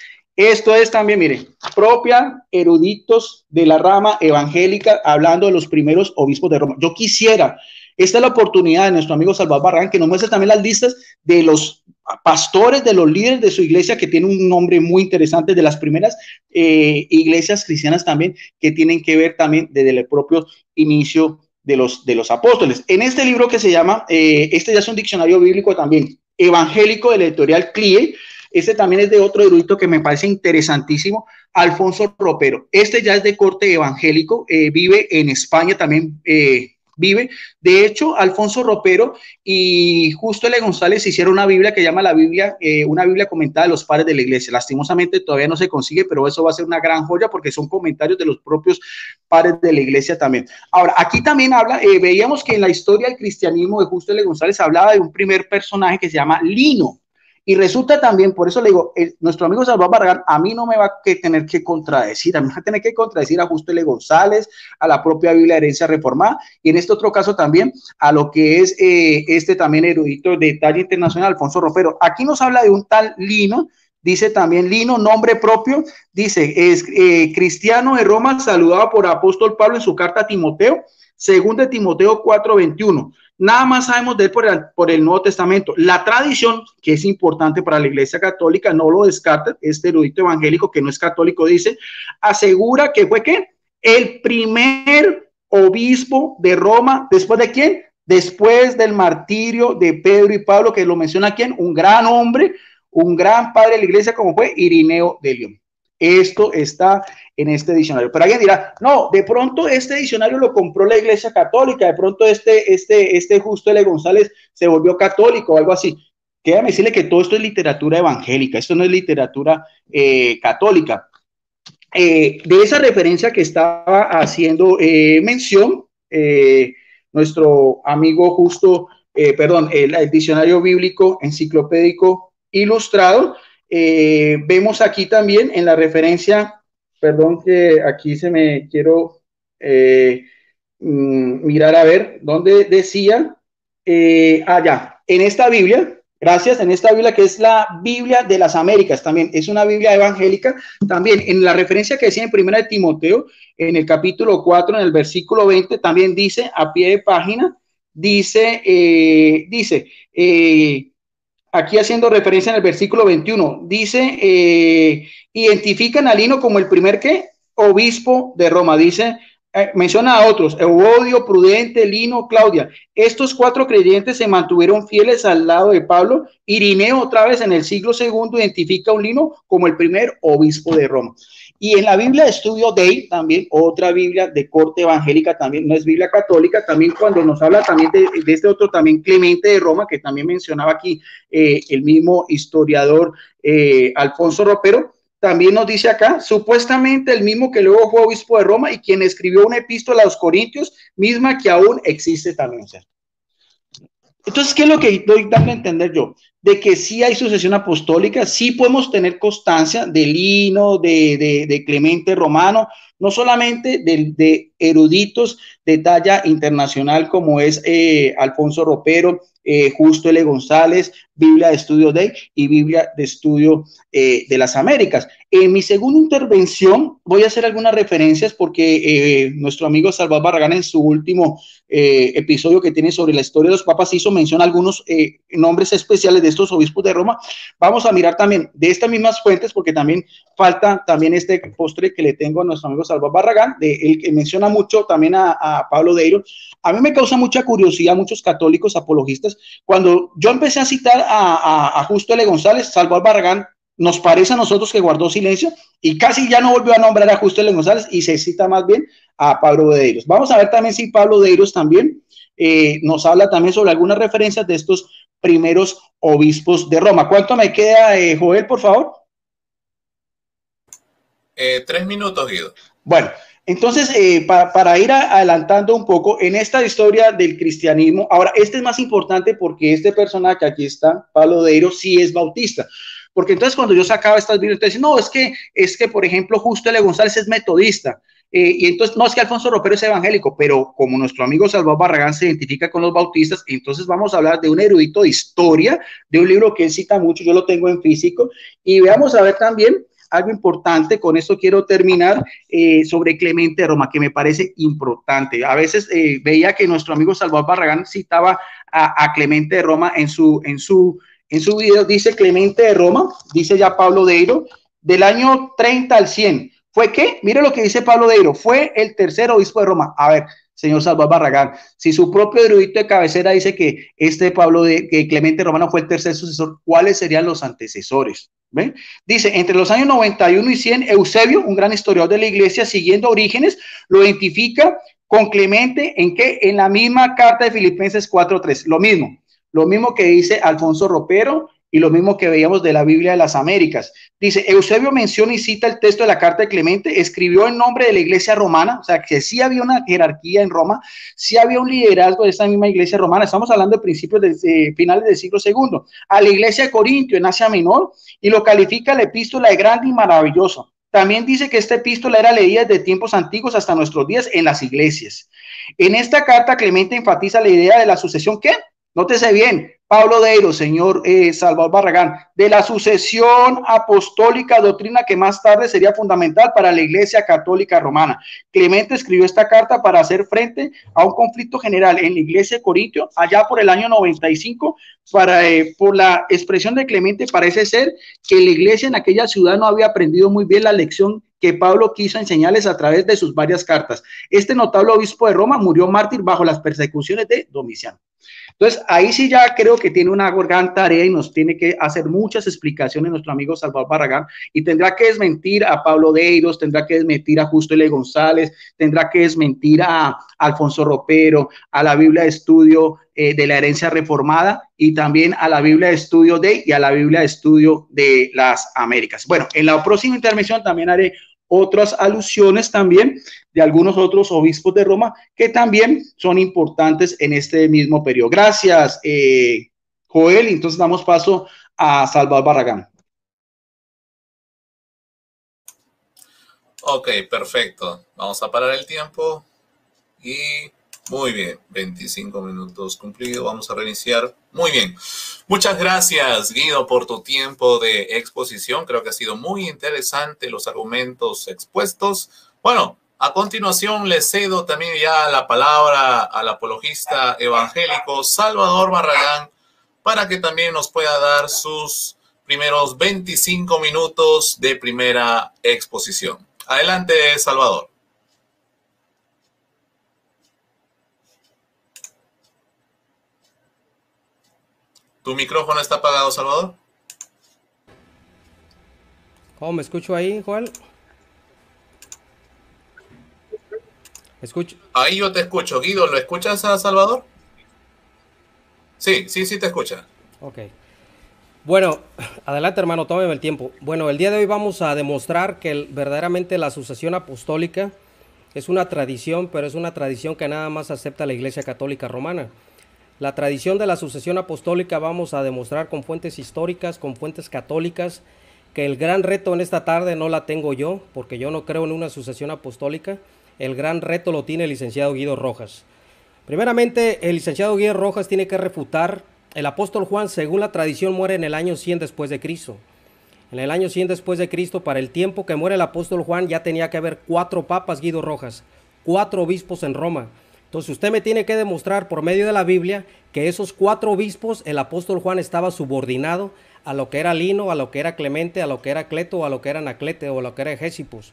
esto es también, miren, propia eruditos de la rama evangélica hablando de los primeros obispos de Roma. Yo quisiera, esta es la oportunidad de nuestro amigo Salvador Barragán que nos muestre también las listas de los pastores, de los líderes de su iglesia, que tiene un nombre muy interesante, de las primeras eh, iglesias cristianas también, que tienen que ver también desde el propio inicio de los, de los apóstoles. En este libro que se llama, eh, este ya es un diccionario bíblico también, evangélico del editorial CLIE, este también es de otro erudito que me parece interesantísimo, Alfonso Ropero. Este ya es de corte evangélico, eh, vive en España también. Eh, vive. De hecho, Alfonso Ropero y Justo L. González hicieron una Biblia que llama la Biblia, eh, una Biblia comentada de los padres de la iglesia. Lastimosamente todavía no se consigue, pero eso va a ser una gran joya porque son comentarios de los propios padres de la iglesia también. Ahora, aquí también habla, veíamos que en la historia del cristianismo de Justo L. González hablaba de un primer personaje que se llama Lino. Y resulta también, por eso le digo, nuestro amigo Salvador Barragán, a mí no me va a tener que contradecir, a mí me va a tener que contradecir a Justo L. González, a la propia Biblia de Herencia Reformada, y en este otro caso también a lo que es eh, este también erudito de talla internacional, Alfonso Rofero. Aquí nos habla de un tal Lino, Dice también Lino, nombre propio, dice, es eh, cristiano de Roma, saludado por apóstol Pablo en su carta a Timoteo, según de Timoteo 4:21. Nada más sabemos de él por el, Nuevo Testamento. La tradición, que es importante para la Iglesia Católica, no lo descarta, este erudito evangélico que no es católico dice, asegura que fue que el primer obispo de Roma, después de quién? Después del martirio de Pedro y Pablo, que lo menciona quién? Un gran hombre, un gran padre de la iglesia como fue Irineo de León. Esto está en este diccionario. Pero alguien dirá, no, de pronto este diccionario lo compró la Iglesia Católica, de pronto este, este, este Justo L. González se volvió católico o algo así. Quédame decirle que todo esto es literatura evangélica, esto no es literatura eh, católica. Eh, de esa referencia que estaba haciendo eh, mención, nuestro amigo Justo, perdón, el diccionario bíblico enciclopédico ilustrado, vemos aquí también en la referencia perdón que aquí se me quiero eh, mm, mirar a ver dónde decía, eh, allá, ah, en esta Biblia, gracias, en esta Biblia que es la Biblia de las Américas también, es una Biblia evangélica, también en la referencia que decía en primera de Timoteo, en el capítulo 4, en el versículo 20, también dice a pie de página, dice, eh, dice, aquí haciendo referencia en el versículo 21, dice, eh, identifican a Lino como el primer que obispo de Roma, dice, eh, menciona a otros, Euodio, Prudente, Lino, Claudia. Estos cuatro creyentes se mantuvieron fieles al lado de Pablo. Irineo otra vez en el siglo segundo identifica a un Lino como el primer obispo de Roma. Y en la Biblia de Estudio Day, también otra Biblia de corte evangélica, también no es Biblia católica, también cuando nos habla también de, este otro, también Clemente de Roma, que también mencionaba aquí eh, el mismo historiador eh, Alfonso Ropero, también nos dice acá, supuestamente el mismo que luego fue obispo de Roma y quien escribió una epístola a los Corintios, misma que aún existe también. Entonces, ¿qué es lo que doy dando a entender yo? De que sí hay sucesión apostólica, sí podemos tener constancia de Lino, de, de, Clemente Romano, no solamente de, eruditos de talla internacional como es eh, Alfonso Ropero, eh, Justo L. González, Biblia de Estudio Day y Biblia de Estudio eh, de las Américas. En mi segunda intervención voy a hacer algunas referencias porque nuestro amigo Salvador Barragán en su último episodio que tiene sobre la historia de los papas hizo mención a algunos nombres especiales de estos obispos de Roma. Vamos a mirar también de estas mismas fuentes porque también falta también este postre que le tengo a nuestro amigo Salvador Barragán, de, que menciona mucho también a, a Pablo Deiro. A mí me causa mucha curiosidad muchos católicos apologistas cuando yo empecé a citar a, Justo L. González, Salvador Barragán, nos parece a nosotros que guardó silencio y casi ya no volvió a nombrar a Justo L. González y se cita más bien a Pablo Deiros. Vamos a ver también si Pablo Deiros también eh, nos habla también sobre algunas referencias de estos primeros obispos de Roma. ¿Cuánto me queda, eh, Joel, por favor? Eh, tres minutos, Guido. Bueno, entonces, eh, para, ir adelantando un poco en esta historia del cristianismo, ahora, este es más importante porque este personaje aquí está, Pablo Deiro, sí es bautista. Porque entonces cuando yo sacaba estas videos, te no, es que, es que, por ejemplo, Justo L. González es metodista. Eh, y entonces, no es que Alfonso Ropero es evangélico, pero como nuestro amigo Salvador Barragán se identifica con los bautistas, entonces vamos a hablar de un erudito de historia, de un libro que él cita mucho, yo lo tengo en físico, y veamos a ver también algo importante, con esto quiero terminar, eh, sobre Clemente Roma, que me parece importante. A veces eh, veía que nuestro amigo Salvador Barragán citaba a, Clemente de Roma en su, en, su, en su video, dice Clemente de Roma, dice ya Pablo Deiro, del año 30 al 100. ¿Fue qué? Mire lo que dice Pablo Deiro, fue el tercer obispo de Roma. A ver, señor Salvador Barragán, si su propio erudito de cabecera dice que este Pablo de que Clemente Romano fue el tercer sucesor, ¿cuáles serían los antecesores? Dice, entre los años 91 y 100, Eusebio, un gran historiador de la iglesia, siguiendo orígenes, lo identifica con Clemente en que en la misma carta de Filipenses 4.3, lo mismo, lo mismo que dice Alfonso Ropero y lo mismo que veíamos de la Biblia de las Américas. Dice, Eusebio menciona y cita el texto de la carta de Clemente, escribió en nombre de la iglesia romana, o sea, que sí había una jerarquía en Roma, sí había un liderazgo de esta misma iglesia romana, estamos hablando de principios de, finales del siglo II, a la iglesia de Corintio en Asia Menor, y lo califica la epístola de grande y maravilloso. También dice que esta epístola era leída desde tiempos antiguos hasta nuestros días en las iglesias. En esta carta, Clemente enfatiza la idea de la sucesión, ¿qué? Nótese bien, Pablo Deiro, señor eh, Salvador Barragán, de la sucesión apostólica, doctrina que más tarde sería fundamental para la Iglesia Católica Romana. Clemente escribió esta carta para hacer frente a un conflicto general en la Iglesia de Corintio, allá por el año 95. Para, eh, por la expresión de Clemente, parece ser que la Iglesia en aquella ciudad no había aprendido muy bien la lección que Pablo quiso enseñarles a través de sus varias cartas. Este notable obispo de Roma murió mártir bajo las persecuciones de Domiciano. Entonces, ahí sí ya creo que tiene una gran tarea y nos tiene que hacer muchas explicaciones nuestro amigo Salvador Barragán y tendrá que desmentir a Pablo Deiros, tendrá que desmentir a Justo L. González, tendrá que desmentir a Alfonso Ropero, a la Biblia de estudio eh, de la herencia reformada y también a la Biblia de estudio de y a la Biblia de estudio de las Américas. Bueno, en la próxima intervención también haré otras alusiones también de algunos otros obispos de Roma que también son importantes en este mismo periodo. Gracias, eh, Joel. Entonces damos paso a Salvador Barragán. Ok, perfecto. Vamos a parar el tiempo y muy bien, 25 minutos cumplidos. Vamos a reiniciar. Muy bien. Muchas gracias, Guido, por tu tiempo de exposición. Creo que ha sido muy interesante los argumentos expuestos. Bueno, a continuación le cedo también ya la palabra al apologista evangélico Salvador Barragán para que también nos pueda dar sus primeros 25 minutos de primera exposición. Adelante, Salvador. ¿Tu micrófono está apagado, Salvador? ¿Cómo me escucho ahí, Joel? Escucho. Ahí yo te escucho. Guido, ¿lo escuchas a Salvador? Sí, sí, sí te escucha. Ok. Bueno, adelante hermano, tómeme el tiempo. Bueno, el día de hoy vamos a demostrar que verdaderamente la sucesión apostólica es una tradición, pero es una tradición que nada más acepta la Iglesia Católica Romana. La tradición de la sucesión apostólica vamos a demostrar con fuentes históricas, con fuentes católicas, que el gran reto en esta tarde no la tengo yo, porque yo no creo en una sucesión apostólica. El gran reto lo tiene el licenciado Guido Rojas. Primeramente, el licenciado Guido Rojas tiene que refutar el apóstol Juan, según la tradición, muere en el año 100 después de Cristo. En el año 100 después de Cristo, para el tiempo que muere el apóstol Juan, ya tenía que haber cuatro papas Guido Rojas, cuatro obispos en Roma. Entonces usted me tiene que demostrar por medio de la Biblia que esos cuatro obispos, el apóstol Juan estaba subordinado a lo que era Lino, a lo que era Clemente, a lo que era Cleto, a lo que era Anaclete o a lo que era Egésipos.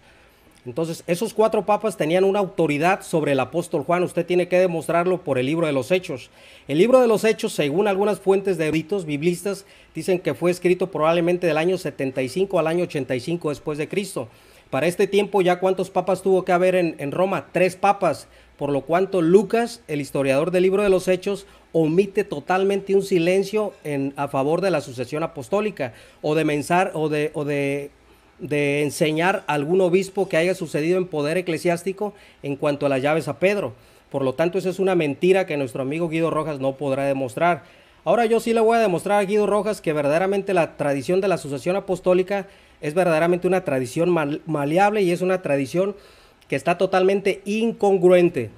Entonces, esos cuatro papas tenían una autoridad sobre el apóstol Juan. Usted tiene que demostrarlo por el libro de los Hechos. El libro de los Hechos, según algunas fuentes de eruditos biblistas, dicen que fue escrito probablemente del año 75 al año 85 después de Cristo. Para este tiempo, ¿ya cuántos papas tuvo que haber en Roma? Tres papas por lo cuanto Lucas, el historiador del libro de los Hechos, omite totalmente un silencio en, a favor de la sucesión apostólica o de mensar o de, de enseñar a algún obispo que haya sucedido en poder eclesiástico en cuanto a las llaves a Pedro. Por lo tanto, esa es una mentira que nuestro amigo Guido Rojas no podrá demostrar. Ahora yo sí le voy a demostrar a Guido Rojas que verdaderamente la tradición de la sucesión apostólica es verdaderamente una tradición maleable y es una tradición que está totalmente incongruente.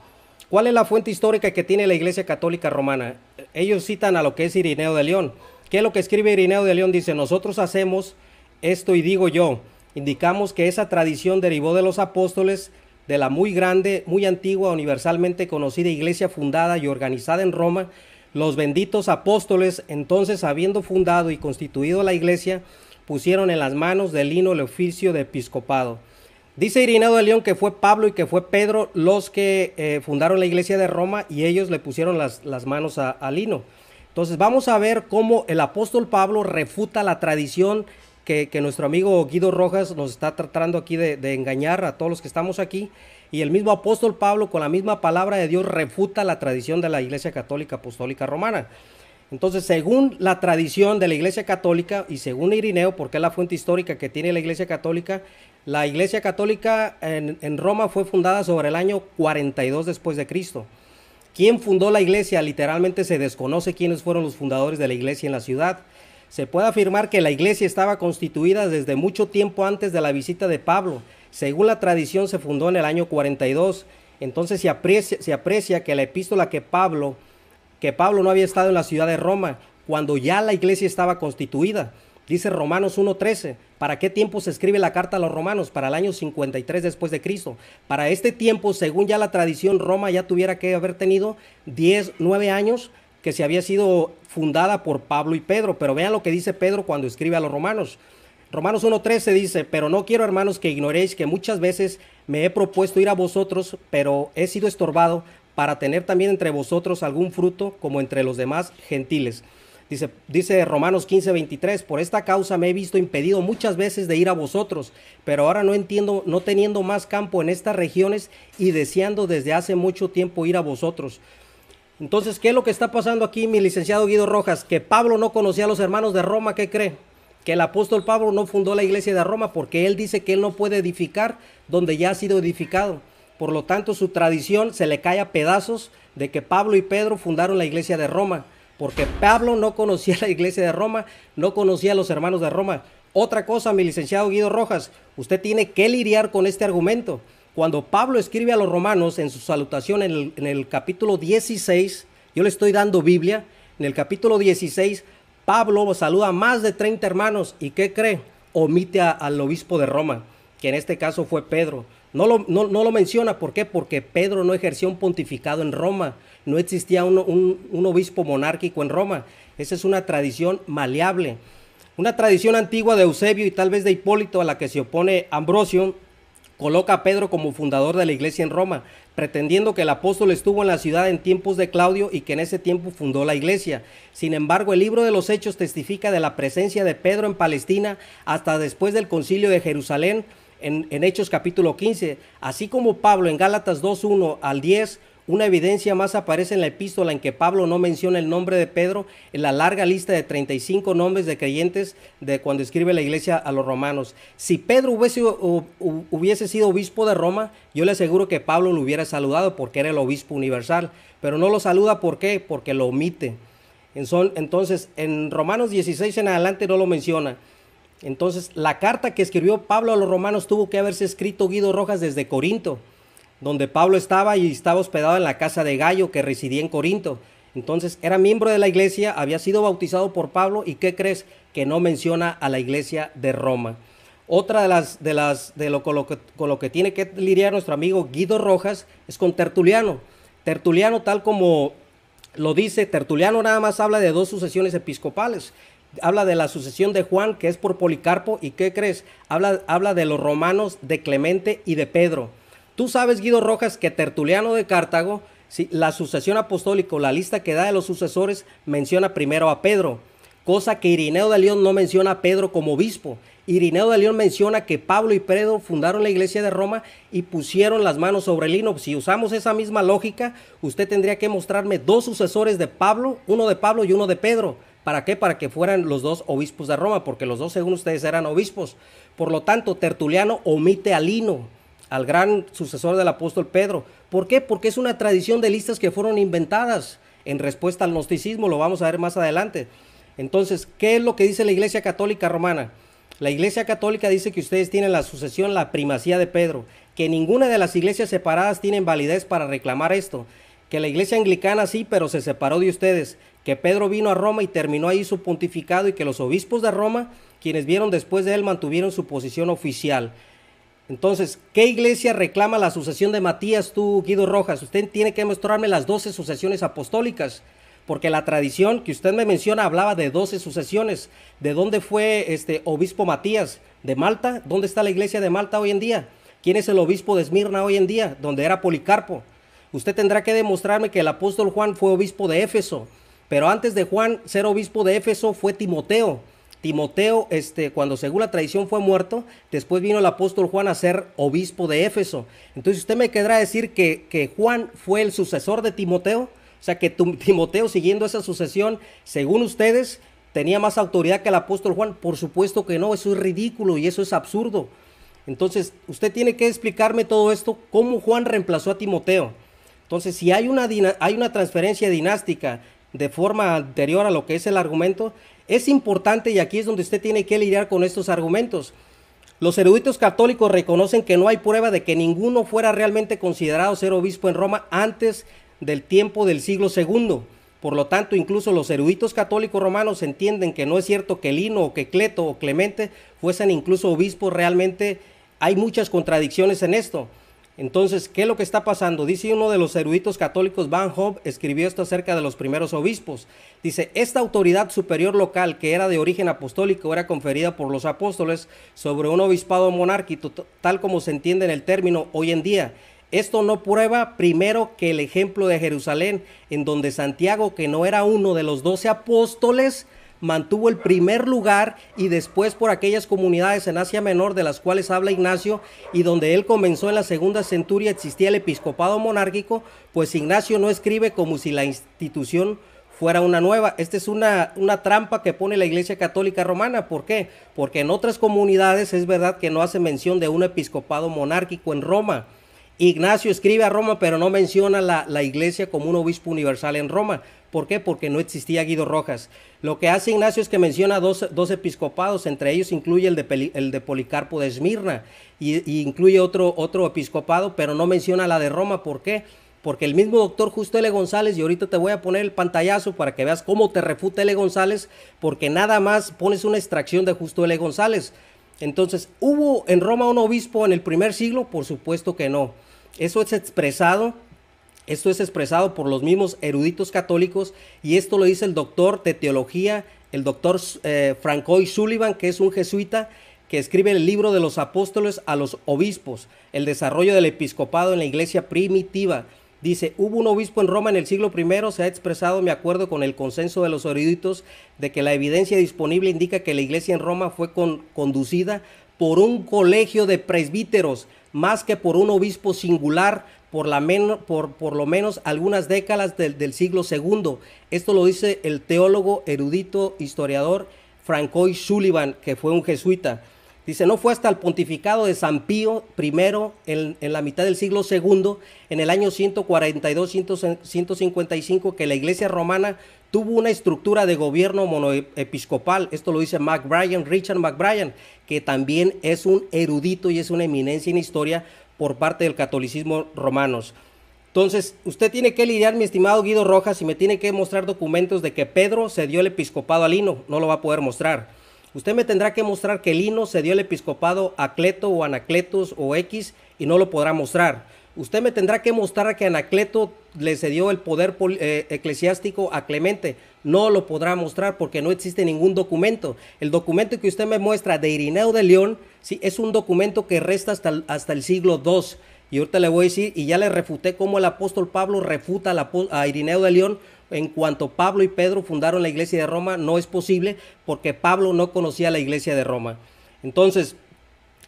¿Cuál es la fuente histórica que tiene la Iglesia Católica Romana? Ellos citan a lo que es Irineo de León. ¿Qué es lo que escribe Irineo de León? Dice, nosotros hacemos esto y digo yo. Indicamos que esa tradición derivó de los apóstoles de la muy grande, muy antigua, universalmente conocida iglesia fundada y organizada en Roma. Los benditos apóstoles, entonces habiendo fundado y constituido la iglesia, pusieron en las manos de Lino el oficio de episcopado. Dice Irineo de León que fue Pablo y que fue Pedro los que eh, fundaron la iglesia de Roma y ellos le pusieron las, las manos a, Lino. Entonces vamos a ver cómo el apóstol Pablo refuta la tradición que, nuestro amigo Guido Rojas nos está tratando aquí de, engañar a todos los que estamos aquí. Y el mismo apóstol Pablo con la misma palabra de Dios refuta la tradición de la Iglesia Católica Apostólica Romana. Entonces, según la tradición de la Iglesia Católica y según Irineo, porque es la fuente histórica que tiene la Iglesia Católica, la Iglesia Católica en, Roma fue fundada sobre el año 42 después de Cristo. ¿Quién fundó la iglesia? Literalmente se desconoce quiénes fueron los fundadores de la iglesia en la ciudad. Se puede afirmar que la iglesia estaba constituida desde mucho tiempo antes de la visita de Pablo. Según la tradición se fundó en el año 42. Entonces se aprecia, se aprecia que la epístola que Pablo, que Pablo no había estado en la ciudad de Roma cuando ya la iglesia estaba constituida. Dice Romanos 1.13, ¿para qué tiempo se escribe la carta a los romanos? Para el año 53 después de Cristo. Para este tiempo, según ya la tradición, Roma ya tuviera que haber tenido 10, 9 años que se había sido fundada por Pablo y Pedro. Pero vean lo que dice Pedro cuando escribe a los romanos. Romanos 1.13 dice, pero no quiero hermanos que ignoréis que muchas veces me he propuesto ir a vosotros, pero he sido estorbado para tener también entre vosotros algún fruto como entre los demás gentiles. Dice, dice Romanos 15, 23, por esta causa me he visto impedido muchas veces de ir a vosotros, pero ahora no entiendo, no teniendo más campo en estas regiones y deseando desde hace mucho tiempo ir a vosotros. Entonces, ¿qué es lo que está pasando aquí, mi licenciado Guido Rojas? Que Pablo no conocía a los hermanos de Roma, ¿qué cree? Que el apóstol Pablo no fundó la iglesia de Roma porque él dice que él no puede edificar donde ya ha sido edificado. Por lo tanto, su tradición se le cae a pedazos de que Pablo y Pedro fundaron la iglesia de Roma porque Pablo no conocía la iglesia de Roma, no conocía a los hermanos de Roma. Otra cosa, mi licenciado Guido Rojas, usted tiene que lidiar con este argumento. Cuando Pablo escribe a los romanos en su salutación en el, capítulo 16, yo le estoy dando Biblia, en el capítulo 16, Pablo saluda a más de 30 hermanos y ¿qué cree? Omite al obispo de Roma, que en este caso fue Pedro. No lo, no, lo menciona, ¿por qué? Porque Pedro no ejerció un pontificado en Roma no existía un, obispo monárquico en Roma. Esa es una tradición maleable. Una tradición antigua de Eusebio y tal vez de Hipólito a la que se opone Ambrosio coloca a Pedro como fundador de la iglesia en Roma, pretendiendo que el apóstol estuvo en la ciudad en tiempos de Claudio y que en ese tiempo fundó la iglesia. Sin embargo, el libro de los Hechos testifica de la presencia de Pedro en Palestina hasta después del concilio de Jerusalén en, en Hechos capítulo 15, así como Pablo en Gálatas 2.1 al 10 una evidencia más aparece en la epístola en que Pablo no menciona el nombre de Pedro en la larga lista de 35 nombres de creyentes de cuando escribe la iglesia a los romanos. Si Pedro hubiese, sido obispo de Roma, yo le aseguro que Pablo lo hubiera saludado porque era el obispo universal, pero no lo saluda ¿por qué? Porque lo omite. Entonces, en Romanos 16 en adelante no lo menciona. Entonces, la carta que escribió Pablo a los romanos tuvo que haberse escrito Guido Rojas desde Corinto donde Pablo estaba y estaba hospedado en la casa de Gallo que residía en Corinto. Entonces era miembro de la iglesia, había sido bautizado por Pablo y ¿qué crees? Que no menciona a la iglesia de Roma. Otra de las de las de lo con, lo que, con lo que tiene que lidiar nuestro amigo Guido Rojas es con Tertuliano. Tertuliano tal como lo dice, Tertuliano nada más habla de dos sucesiones episcopales. Habla de la sucesión de Juan, que es por Policarpo, y ¿qué crees? Habla, habla de los romanos, de Clemente y de Pedro. Tú sabes, Guido Rojas, que Tertuliano de Cartago, la sucesión apostólica, la lista que da de los sucesores, menciona primero a Pedro, cosa que Irineo de León no menciona a Pedro como obispo. Irineo de León menciona que Pablo y Pedro fundaron la iglesia de Roma y pusieron las manos sobre el lino. Si usamos esa misma lógica, usted tendría que mostrarme dos sucesores de Pablo, uno de Pablo y uno de Pedro. ¿Para qué? Para que fueran los dos obispos de Roma, porque los dos, según ustedes, eran obispos. Por lo tanto, Tertuliano omite a Lino al gran sucesor del apóstol Pedro. ¿Por qué? Porque es una tradición de listas que fueron inventadas en respuesta al gnosticismo, lo vamos a ver más adelante. Entonces, ¿qué es lo que dice la Iglesia Católica Romana? La Iglesia Católica dice que ustedes tienen la sucesión, la primacía de Pedro, que ninguna de las iglesias separadas tienen validez para reclamar esto, que la Iglesia Anglicana sí, pero se separó de ustedes, que Pedro vino a Roma y terminó ahí su pontificado y que los obispos de Roma, quienes vieron después de él, mantuvieron su posición oficial. Entonces, ¿qué iglesia reclama la sucesión de Matías, tú, Guido Rojas? Usted tiene que mostrarme las 12 sucesiones apostólicas, porque la tradición que usted me menciona hablaba de 12 sucesiones. ¿De dónde fue este obispo Matías? ¿De Malta? ¿Dónde está la iglesia de Malta hoy en día? ¿Quién es el obispo de Esmirna hoy en día? Donde era Policarpo. Usted tendrá que demostrarme que el apóstol Juan fue obispo de Éfeso, pero antes de Juan ser obispo de Éfeso fue Timoteo. Timoteo, este, cuando según la tradición fue muerto, después vino el apóstol Juan a ser obispo de Éfeso. Entonces usted me quedará decir que, que Juan fue el sucesor de Timoteo, O sea que Timoteo, siguiendo esa sucesión, según ustedes, tenía más autoridad que el apóstol Juan. Por supuesto que no, eso es ridículo y eso es absurdo. Entonces, usted tiene que explicarme todo esto, cómo Juan reemplazó a Timoteo. Entonces, si hay una, hay una transferencia dinástica de forma anterior a lo que es el argumento, es importante y aquí es donde usted tiene que lidiar con estos argumentos. Los eruditos católicos reconocen que no hay prueba de que ninguno fuera realmente considerado ser obispo en Roma antes del tiempo del siglo II. Por lo tanto, incluso los eruditos católicos romanos entienden que no es cierto que Lino o que Cleto o Clemente fuesen incluso obispos. Realmente hay muchas contradicciones en esto. Entonces, ¿qué es lo que está pasando? Dice uno de los eruditos católicos, Van Hobb, escribió esto acerca de los primeros obispos. Dice, esta autoridad superior local, que era de origen apostólico, era conferida por los apóstoles sobre un obispado monárquico, tal como se entiende en el término hoy en día. Esto no prueba primero que el ejemplo de Jerusalén, en donde Santiago, que no era uno de los doce apóstoles, mantuvo el primer lugar y después por aquellas comunidades en Asia Menor de las cuales habla Ignacio y donde él comenzó en la segunda centuria existía el episcopado monárquico, pues Ignacio no escribe como si la institución fuera una nueva. Esta es una, una trampa que pone la Iglesia Católica Romana. ¿Por qué? Porque en otras comunidades es verdad que no hace mención de un episcopado monárquico en Roma Ignacio escribe a Roma, pero no menciona la, la, iglesia como un obispo universal en Roma. ¿Por qué? Porque no existía Guido Rojas. Lo que hace Ignacio es que menciona dos, dos episcopados, entre ellos incluye el de, el de Policarpo de Esmirna y, incluye otro, otro episcopado, pero no menciona la de Roma. ¿Por qué? Porque el mismo doctor Justo L. González, y ahorita te voy a poner el pantallazo para que veas cómo te refuta L. González, porque nada más pones una extracción de Justo L. González. Entonces, ¿hubo en Roma un obispo en el primer siglo? Por supuesto que no. Eso es expresado, esto es expresado por los mismos eruditos católicos y esto lo dice el doctor de teología, el doctor eh, Francois Sullivan, que es un jesuita que escribe el libro de los apóstoles a los obispos, el desarrollo del episcopado en la iglesia primitiva. Dice, hubo un obispo en Roma en el siglo I, se ha expresado, me acuerdo con el consenso de los eruditos, de que la evidencia disponible indica que la iglesia en Roma fue conducida por un colegio de presbíteros más que por un obispo singular por, la por, por lo menos algunas décadas del, siglo II. Esto lo dice el teólogo, erudito, historiador Francois Sullivan, que fue un jesuita. Dice, no fue hasta el pontificado de San Pío I en, en la mitad del siglo II, en el año 142-155, que la iglesia romana tuvo una estructura de gobierno monoepiscopal. Esto lo dice McBrien, Richard McBrien, que también es un erudito y es una eminencia en historia por parte del catolicismo romanos. Entonces, usted tiene que lidiar, mi estimado Guido Rojas, y me tiene que mostrar documentos de que Pedro se dio el episcopado a Lino. No lo va a poder mostrar. Usted me tendrá que mostrar que Lino se dio el episcopado a Cleto o Anacletos o X y no lo podrá mostrar. Usted me tendrá que mostrar que Anacleto le cedió el poder eh, eclesiástico a Clemente. No lo podrá mostrar porque no existe ningún documento. El documento que usted me muestra de Irineo de León sí, es un documento que resta hasta el, hasta el siglo II. Y ahorita le voy a decir, y ya le refuté cómo el apóstol Pablo refuta a Irineo de León en cuanto Pablo y Pedro fundaron la iglesia de Roma, no es posible porque Pablo no conocía la iglesia de Roma. Entonces,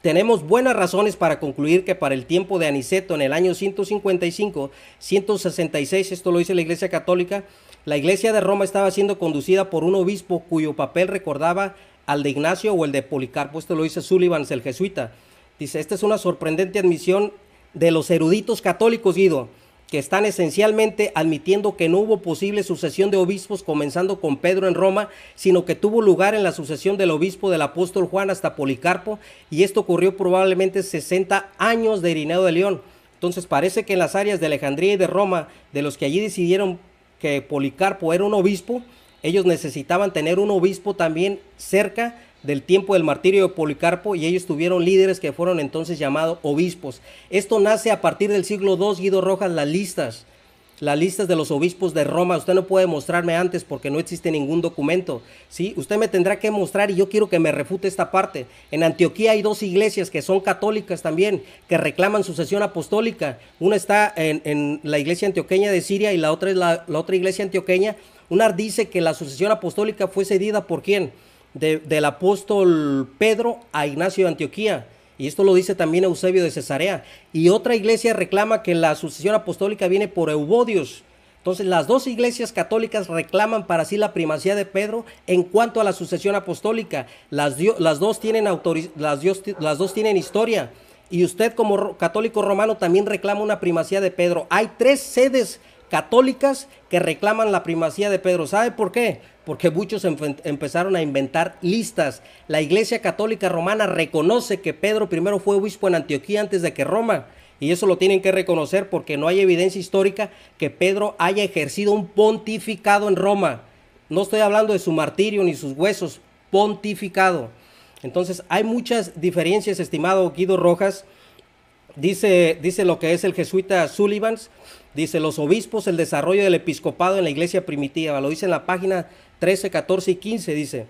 tenemos buenas razones para concluir que para el tiempo de Aniceto, en el año 155, 166, esto lo dice la Iglesia Católica, la Iglesia de Roma estaba siendo conducida por un obispo cuyo papel recordaba al de Ignacio o el de Policarpo, esto lo dice Sullivan, el jesuita. Dice, esta es una sorprendente admisión de los eruditos católicos, Guido que están esencialmente admitiendo que no hubo posible sucesión de obispos comenzando con Pedro en Roma, sino que tuvo lugar en la sucesión del obispo del apóstol Juan hasta Policarpo, y esto ocurrió probablemente 60 años de Irineo de León. Entonces parece que en las áreas de Alejandría y de Roma, de los que allí decidieron que Policarpo era un obispo, ellos necesitaban tener un obispo también cerca del tiempo del martirio de Policarpo y ellos tuvieron líderes que fueron entonces llamados obispos. Esto nace a partir del siglo II, Guido Rojas, las listas, las listas de los obispos de Roma. Usted no puede mostrarme antes porque no existe ningún documento. ¿sí? Usted me tendrá que mostrar y yo quiero que me refute esta parte. En Antioquía hay dos iglesias que son católicas también, que reclaman sucesión apostólica. Una está en, la iglesia antioqueña de Siria y la otra es la, la otra iglesia antioqueña. Una dice que la sucesión apostólica fue cedida por quién? Del apóstol Pedro a Ignacio de Antioquía. Y esto lo dice también Eusebio de Cesarea. Y otra iglesia reclama que la sucesión apostólica viene por Eubodios. Entonces, las dos iglesias católicas reclaman para sí la primacía de Pedro en cuanto a la sucesión apostólica. Las, las, dos, tienen las, las dos tienen historia. Y usted como católico romano también reclama una primacía de Pedro. Hay tres sedes católicas que reclaman la primacía de Pedro. ¿Sabe por qué? Porque muchos empezaron a inventar listas. La Iglesia Católica Romana reconoce que Pedro primero fue obispo en Antioquía antes de que Roma. Y eso lo tienen que reconocer porque no hay evidencia histórica que Pedro haya ejercido un pontificado en Roma. No estoy hablando de su martirio ni sus huesos, pontificado. Entonces hay muchas diferencias, estimado Guido Rojas. Dice, dice lo que es el jesuita Sullivan, dice los obispos, el desarrollo del episcopado en la iglesia primitiva. Lo dice en la página 13, 14 y 15, dice.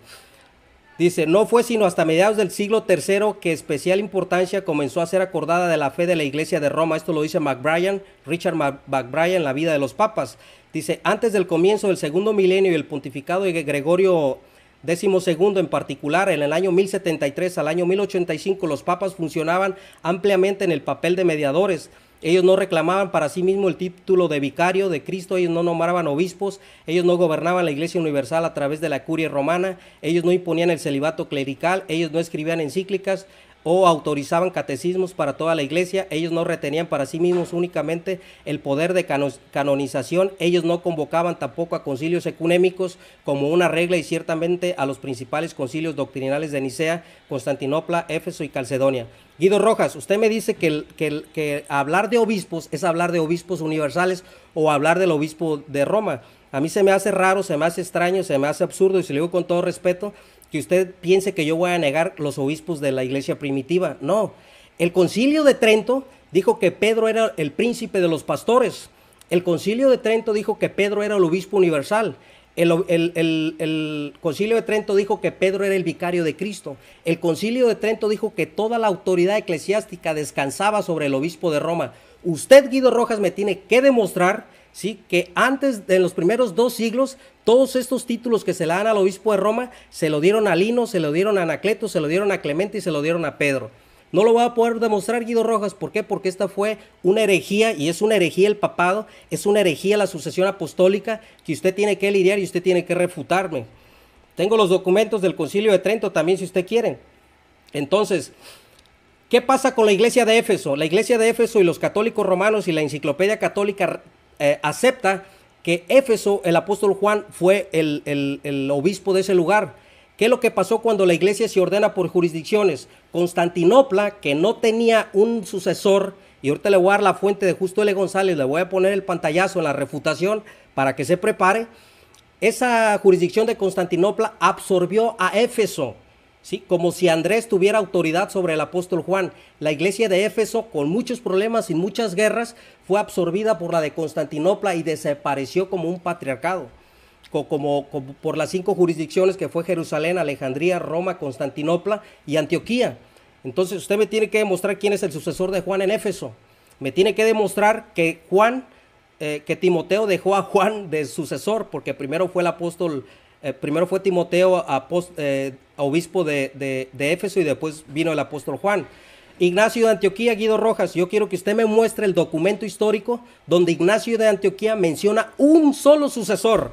Dice, no fue sino hasta mediados del siglo III que especial importancia comenzó a ser acordada de la fe de la iglesia de Roma. Esto lo dice McBrien, Richard McBrien, en la vida de los papas. Dice, antes del comienzo del segundo milenio y el pontificado de Gregorio XII en particular, en el año 1073 al año 1085, los papas funcionaban ampliamente en el papel de mediadores ellos no reclamaban para sí mismos el título de vicario de Cristo, ellos no nombraban obispos, ellos no gobernaban la Iglesia Universal a través de la curia romana, ellos no imponían el celibato clerical, ellos no escribían encíclicas, o autorizaban catecismos para toda la iglesia, ellos no retenían para sí mismos únicamente el poder de canonización, ellos no convocaban tampoco a concilios ecuménicos como una regla y ciertamente a los principales concilios doctrinales de Nicea, Constantinopla, Éfeso y Calcedonia. Guido Rojas, usted me dice que, que, que hablar de obispos es hablar de obispos universales o hablar del obispo de Roma. A mí se me hace raro, se me hace extraño, se me hace absurdo y se lo digo con todo respeto que usted piense que yo voy a negar los obispos de la iglesia primitiva. No, el concilio de Trento dijo que Pedro era el príncipe de los pastores. El concilio de Trento dijo que Pedro era el obispo universal. El, concilio de Trento dijo que Pedro era el vicario de Cristo. El concilio de Trento dijo que toda la autoridad eclesiástica descansaba sobre el obispo de Roma. Usted, Guido Rojas, me tiene que demostrar ¿sí? que antes de los primeros dos siglos, todos estos títulos que se le dan al obispo de Roma, se lo dieron a Lino, se lo dieron a Anacleto, se lo dieron a Clemente y se lo dieron a Pedro. No lo va a poder demostrar Guido Rojas. ¿Por qué? Porque esta fue una herejía y es una herejía el papado, es una herejía la sucesión apostólica que usted tiene que lidiar y usted tiene que refutarme. Tengo los documentos del concilio de Trento también si usted quiere. Entonces, ¿qué pasa con la iglesia de Éfeso? La iglesia de Éfeso y los católicos romanos y la enciclopedia católica eh, acepta que Éfeso, el apóstol Juan, fue el, obispo de ese lugar. ¿Qué es lo que pasó cuando la iglesia se ordena por jurisdicciones? Constantinopla, que no tenía un sucesor, y ahorita le voy a dar la fuente de Justo L. González, le voy a poner el pantallazo en la refutación para que se prepare. Esa jurisdicción de Constantinopla absorbió a Éfeso. ¿Sí? como si Andrés tuviera autoridad sobre el apóstol Juan. La iglesia de Éfeso, con muchos problemas y muchas guerras, fue absorbida por la de Constantinopla y desapareció como un patriarcado, como, por las cinco jurisdicciones que fue Jerusalén, Alejandría, Roma, Constantinopla y Antioquía. Entonces usted me tiene que demostrar quién es el sucesor de Juan en Éfeso. Me tiene que demostrar que Juan, eh, que Timoteo dejó a Juan de sucesor, porque primero fue el apóstol eh, primero fue Timoteo, eh, obispo de, Éfeso, y después vino el apóstol Juan. Ignacio de Antioquía, Guido Rojas, yo quiero que usted me muestre el documento histórico donde Ignacio de Antioquía menciona un solo sucesor,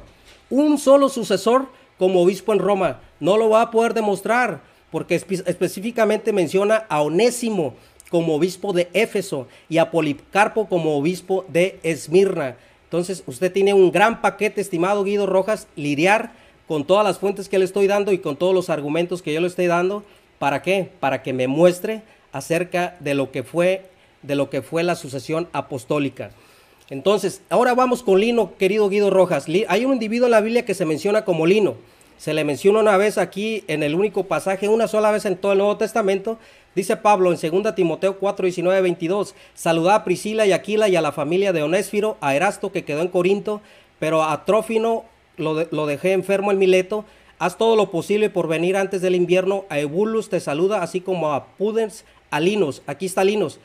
un solo sucesor como obispo en Roma. No lo va a poder demostrar porque específicamente menciona a Onésimo como obispo de Éfeso y a Policarpo como obispo de Esmirna. Entonces, usted tiene un gran paquete, estimado Guido Rojas, lidiar con todas las fuentes que le estoy dando y con todos los argumentos que yo le estoy dando. ¿Para qué? Para que me muestre acerca de lo que fue, de lo que fue la sucesión apostólica. Entonces, ahora vamos con Lino, querido Guido Rojas. Hay un individuo en la Biblia que se menciona como Lino. Se le menciona una vez aquí en el único pasaje, una sola vez en todo el Nuevo Testamento. Dice Pablo en 2 Timoteo 4, 19, 22. Saludad a Priscila y Aquila y a la familia de Onésfiro, a Erasto que quedó en Corinto, pero a Trófino lo, dejé enfermo en Mileto. Haz todo lo posible por venir antes del invierno. A Ebulus te saluda, así como a Pudens, a Linos. Aquí está Linos.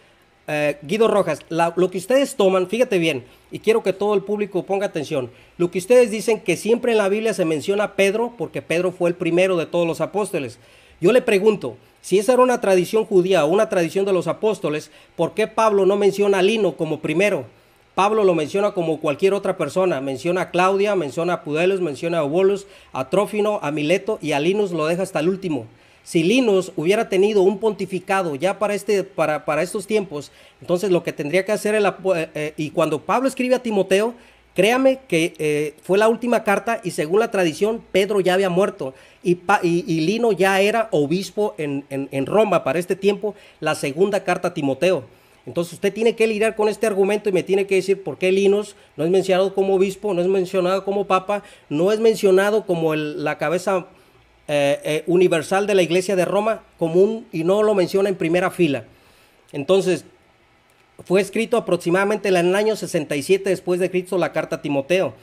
Eh, Guido Rojas, lo que ustedes toman, fíjate bien, y quiero que todo el público ponga atención. Lo que ustedes dicen que siempre en la Biblia se menciona a Pedro, porque Pedro fue el primero de todos los apóstoles. Yo le pregunto, si esa era una tradición judía o una tradición de los apóstoles, ¿por qué Pablo no menciona a Lino como primero? Pablo lo menciona como cualquier otra persona. Menciona a Claudia, menciona a Pudelos, menciona a Obolus, a Trófino, a Mileto y a Linus lo deja hasta el último. Si Linus hubiera tenido un pontificado ya para, este, para, para estos tiempos, entonces lo que tendría que hacer, el, eh, eh, y cuando Pablo escribe a Timoteo, créame que eh, fue la última carta y según la tradición, Pedro ya había muerto y, y, Lino ya era obispo en, en Roma para este tiempo, la segunda carta a Timoteo. Entonces usted tiene que lidiar con este argumento y me tiene que decir por qué Linos no es mencionado como obispo, no es mencionado como papa, no es mencionado como la cabeza eh, eh, universal de la iglesia de Roma común y no lo menciona en primera fila. Entonces, fue escrito aproximadamente en el año 67 después de Cristo la carta a Timoteo.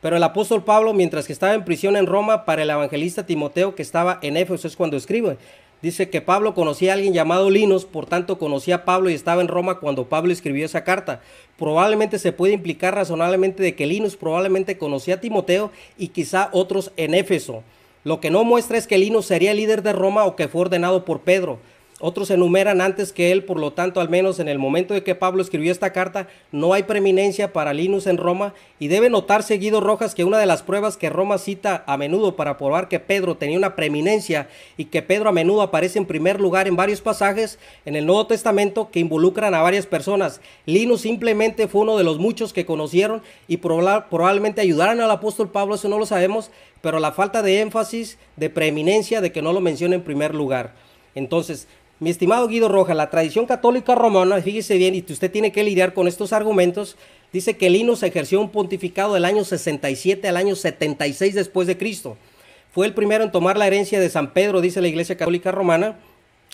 Pero el apóstol Pablo, mientras que estaba en prisión en Roma, para el evangelista Timoteo, que estaba en Éfeso, es cuando escribe. Dice que Pablo conocía a alguien llamado Linos, por tanto conocía a Pablo y estaba en Roma cuando Pablo escribió esa carta. Probablemente se puede implicar razonablemente de que Linus probablemente conocía a Timoteo y quizá otros en Éfeso. Lo que no muestra es que Linus sería el líder de Roma o que fue ordenado por Pedro. Otros enumeran antes que él, por lo tanto, al menos en el momento de que Pablo escribió esta carta, no hay preeminencia para Linus en Roma y debe notar seguido Rojas que una de las pruebas que Roma cita a menudo para probar que Pedro tenía una preeminencia y que Pedro a menudo aparece en primer lugar en varios pasajes en el Nuevo Testamento que involucran a varias personas. Linus simplemente fue uno de los muchos que conocieron y probablemente ayudaron al apóstol Pablo, eso no lo sabemos, pero la falta de énfasis, de preeminencia, de que no lo mencione en primer lugar. Entonces, mi estimado Guido Roja, la tradición católica romana, fíjese bien, y usted tiene que lidiar con estos argumentos, dice que Linus ejerció un pontificado del año 67 al año 76 después de Cristo. Fue el primero en tomar la herencia de San Pedro, dice la Iglesia Católica Romana.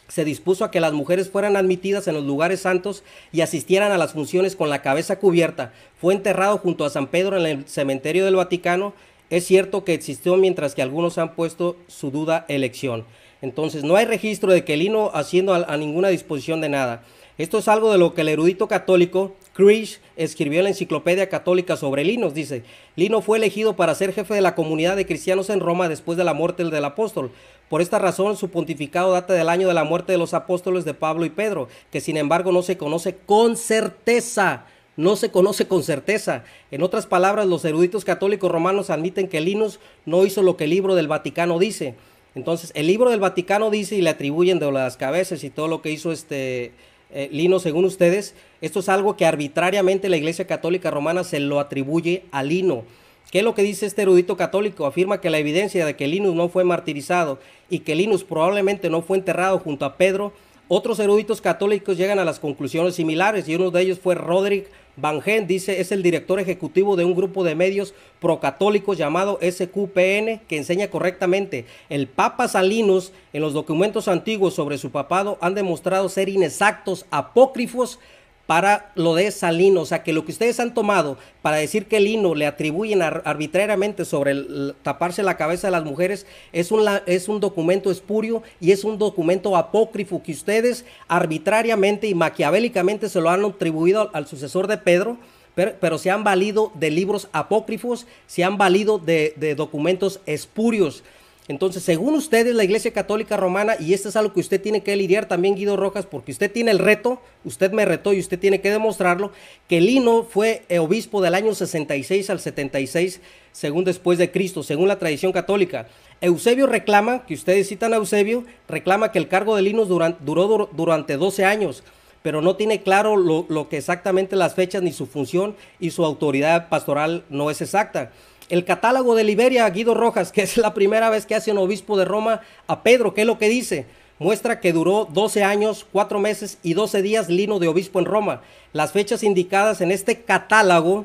Se dispuso a que las mujeres fueran admitidas en los lugares santos y asistieran a las funciones con la cabeza cubierta. Fue enterrado junto a San Pedro en el cementerio del Vaticano. Es cierto que existió mientras que algunos han puesto su duda elección. Entonces, no hay registro de que Lino haciendo a, ninguna disposición de nada. Esto es algo de lo que el erudito católico Krish escribió en la Enciclopedia Católica sobre Linos. Dice, Lino fue elegido para ser jefe de la comunidad de cristianos en Roma después de la muerte del apóstol. Por esta razón, su pontificado data del año de la muerte de los apóstoles de Pablo y Pedro, que sin embargo no se conoce con certeza. No se conoce con certeza. En otras palabras, los eruditos católicos romanos admiten que Linus no hizo lo que el libro del Vaticano dice. Entonces, el libro del Vaticano dice y le atribuyen de las cabezas y todo lo que hizo este eh, Lino, según ustedes, esto es algo que arbitrariamente la Iglesia Católica Romana se lo atribuye a Lino. ¿Qué es lo que dice este erudito católico? Afirma que la evidencia de que Linus no fue martirizado y que Linus probablemente no fue enterrado junto a Pedro, otros eruditos católicos llegan a las conclusiones similares y uno de ellos fue Roderick Van Gen dice es el director ejecutivo de un grupo de medios procatólicos llamado SQPN que enseña correctamente. El Papa Salinos en los documentos antiguos sobre su papado han demostrado ser inexactos, apócrifos, para lo de Salino, o sea que lo que ustedes han tomado para decir que el le atribuyen arbitrariamente sobre el, taparse la cabeza de las mujeres es un, es un documento espurio y es un documento apócrifo que ustedes arbitrariamente y maquiavélicamente se lo han atribuido al, sucesor de Pedro, pero, se han valido de libros apócrifos, se han valido de documentos espurios. Entonces, según ustedes, la Iglesia Católica Romana, y esto es algo que usted tiene que lidiar también, Guido Rojas, porque usted tiene el reto, usted me retó y usted tiene que demostrarlo, que Lino fue eh, obispo del año 66 al 76, según después de Cristo, según la tradición católica. Eusebio reclama, que ustedes citan a Eusebio, reclama que el cargo de Lino duró durante 12 años, pero no tiene claro lo, lo que exactamente las fechas ni su función y su autoridad pastoral no es exacta. El catálogo de Liberia, Guido Rojas, que es la primera vez que hace un obispo de Roma a Pedro, ¿qué es lo que dice? Muestra que duró 12 años, 4 meses y 12 días lino de obispo en Roma. Las fechas indicadas en este catálogo,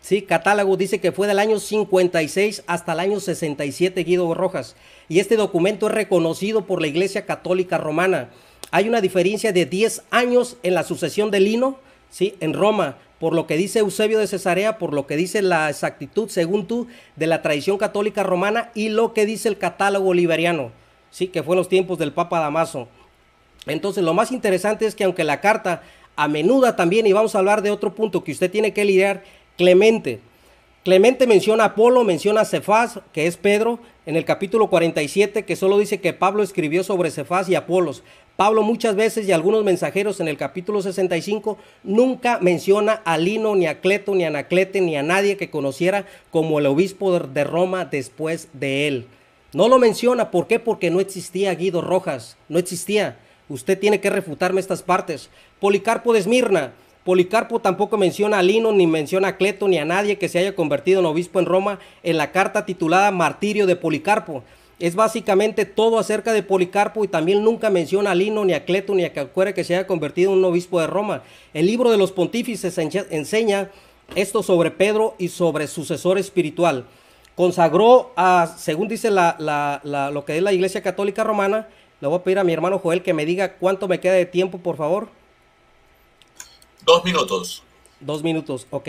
sí, catálogo dice que fue del año 56 hasta el año 67, Guido Rojas. Y este documento es reconocido por la Iglesia Católica Romana. Hay una diferencia de 10 años en la sucesión de Lino, sí, en Roma por lo que dice Eusebio de Cesarea, por lo que dice la exactitud, según tú, de la tradición católica romana y lo que dice el catálogo liberiano, ¿sí? que fue en los tiempos del Papa Damaso. Entonces, lo más interesante es que aunque la carta a menuda también, y vamos a hablar de otro punto que usted tiene que lidiar, Clemente. Clemente menciona a Apolo, menciona a Cefás, que es Pedro, en el capítulo 47, que solo dice que Pablo escribió sobre Cefás y Apolos. Pablo muchas veces y algunos mensajeros en el capítulo 65 nunca menciona a Lino, ni a Cleto, ni a Anaclete, ni a nadie que conociera como el obispo de Roma después de él. No lo menciona, ¿por qué? Porque no existía Guido Rojas, no existía. Usted tiene que refutarme estas partes. Policarpo de Esmirna, Policarpo tampoco menciona a Lino, ni menciona a Cleto, ni a nadie que se haya convertido en obispo en Roma en la carta titulada Martirio de Policarpo es básicamente todo acerca de Policarpo y también nunca menciona a Lino, ni a Cleto, ni a Calcuera que se haya convertido en un obispo de Roma. El libro de los pontífices enseña esto sobre Pedro y sobre sucesor espiritual. Consagró a, según dice la, lo que es la Iglesia Católica Romana, le voy a pedir a mi hermano Joel que me diga cuánto me queda de tiempo, por favor. Dos minutos. Dos minutos, ok.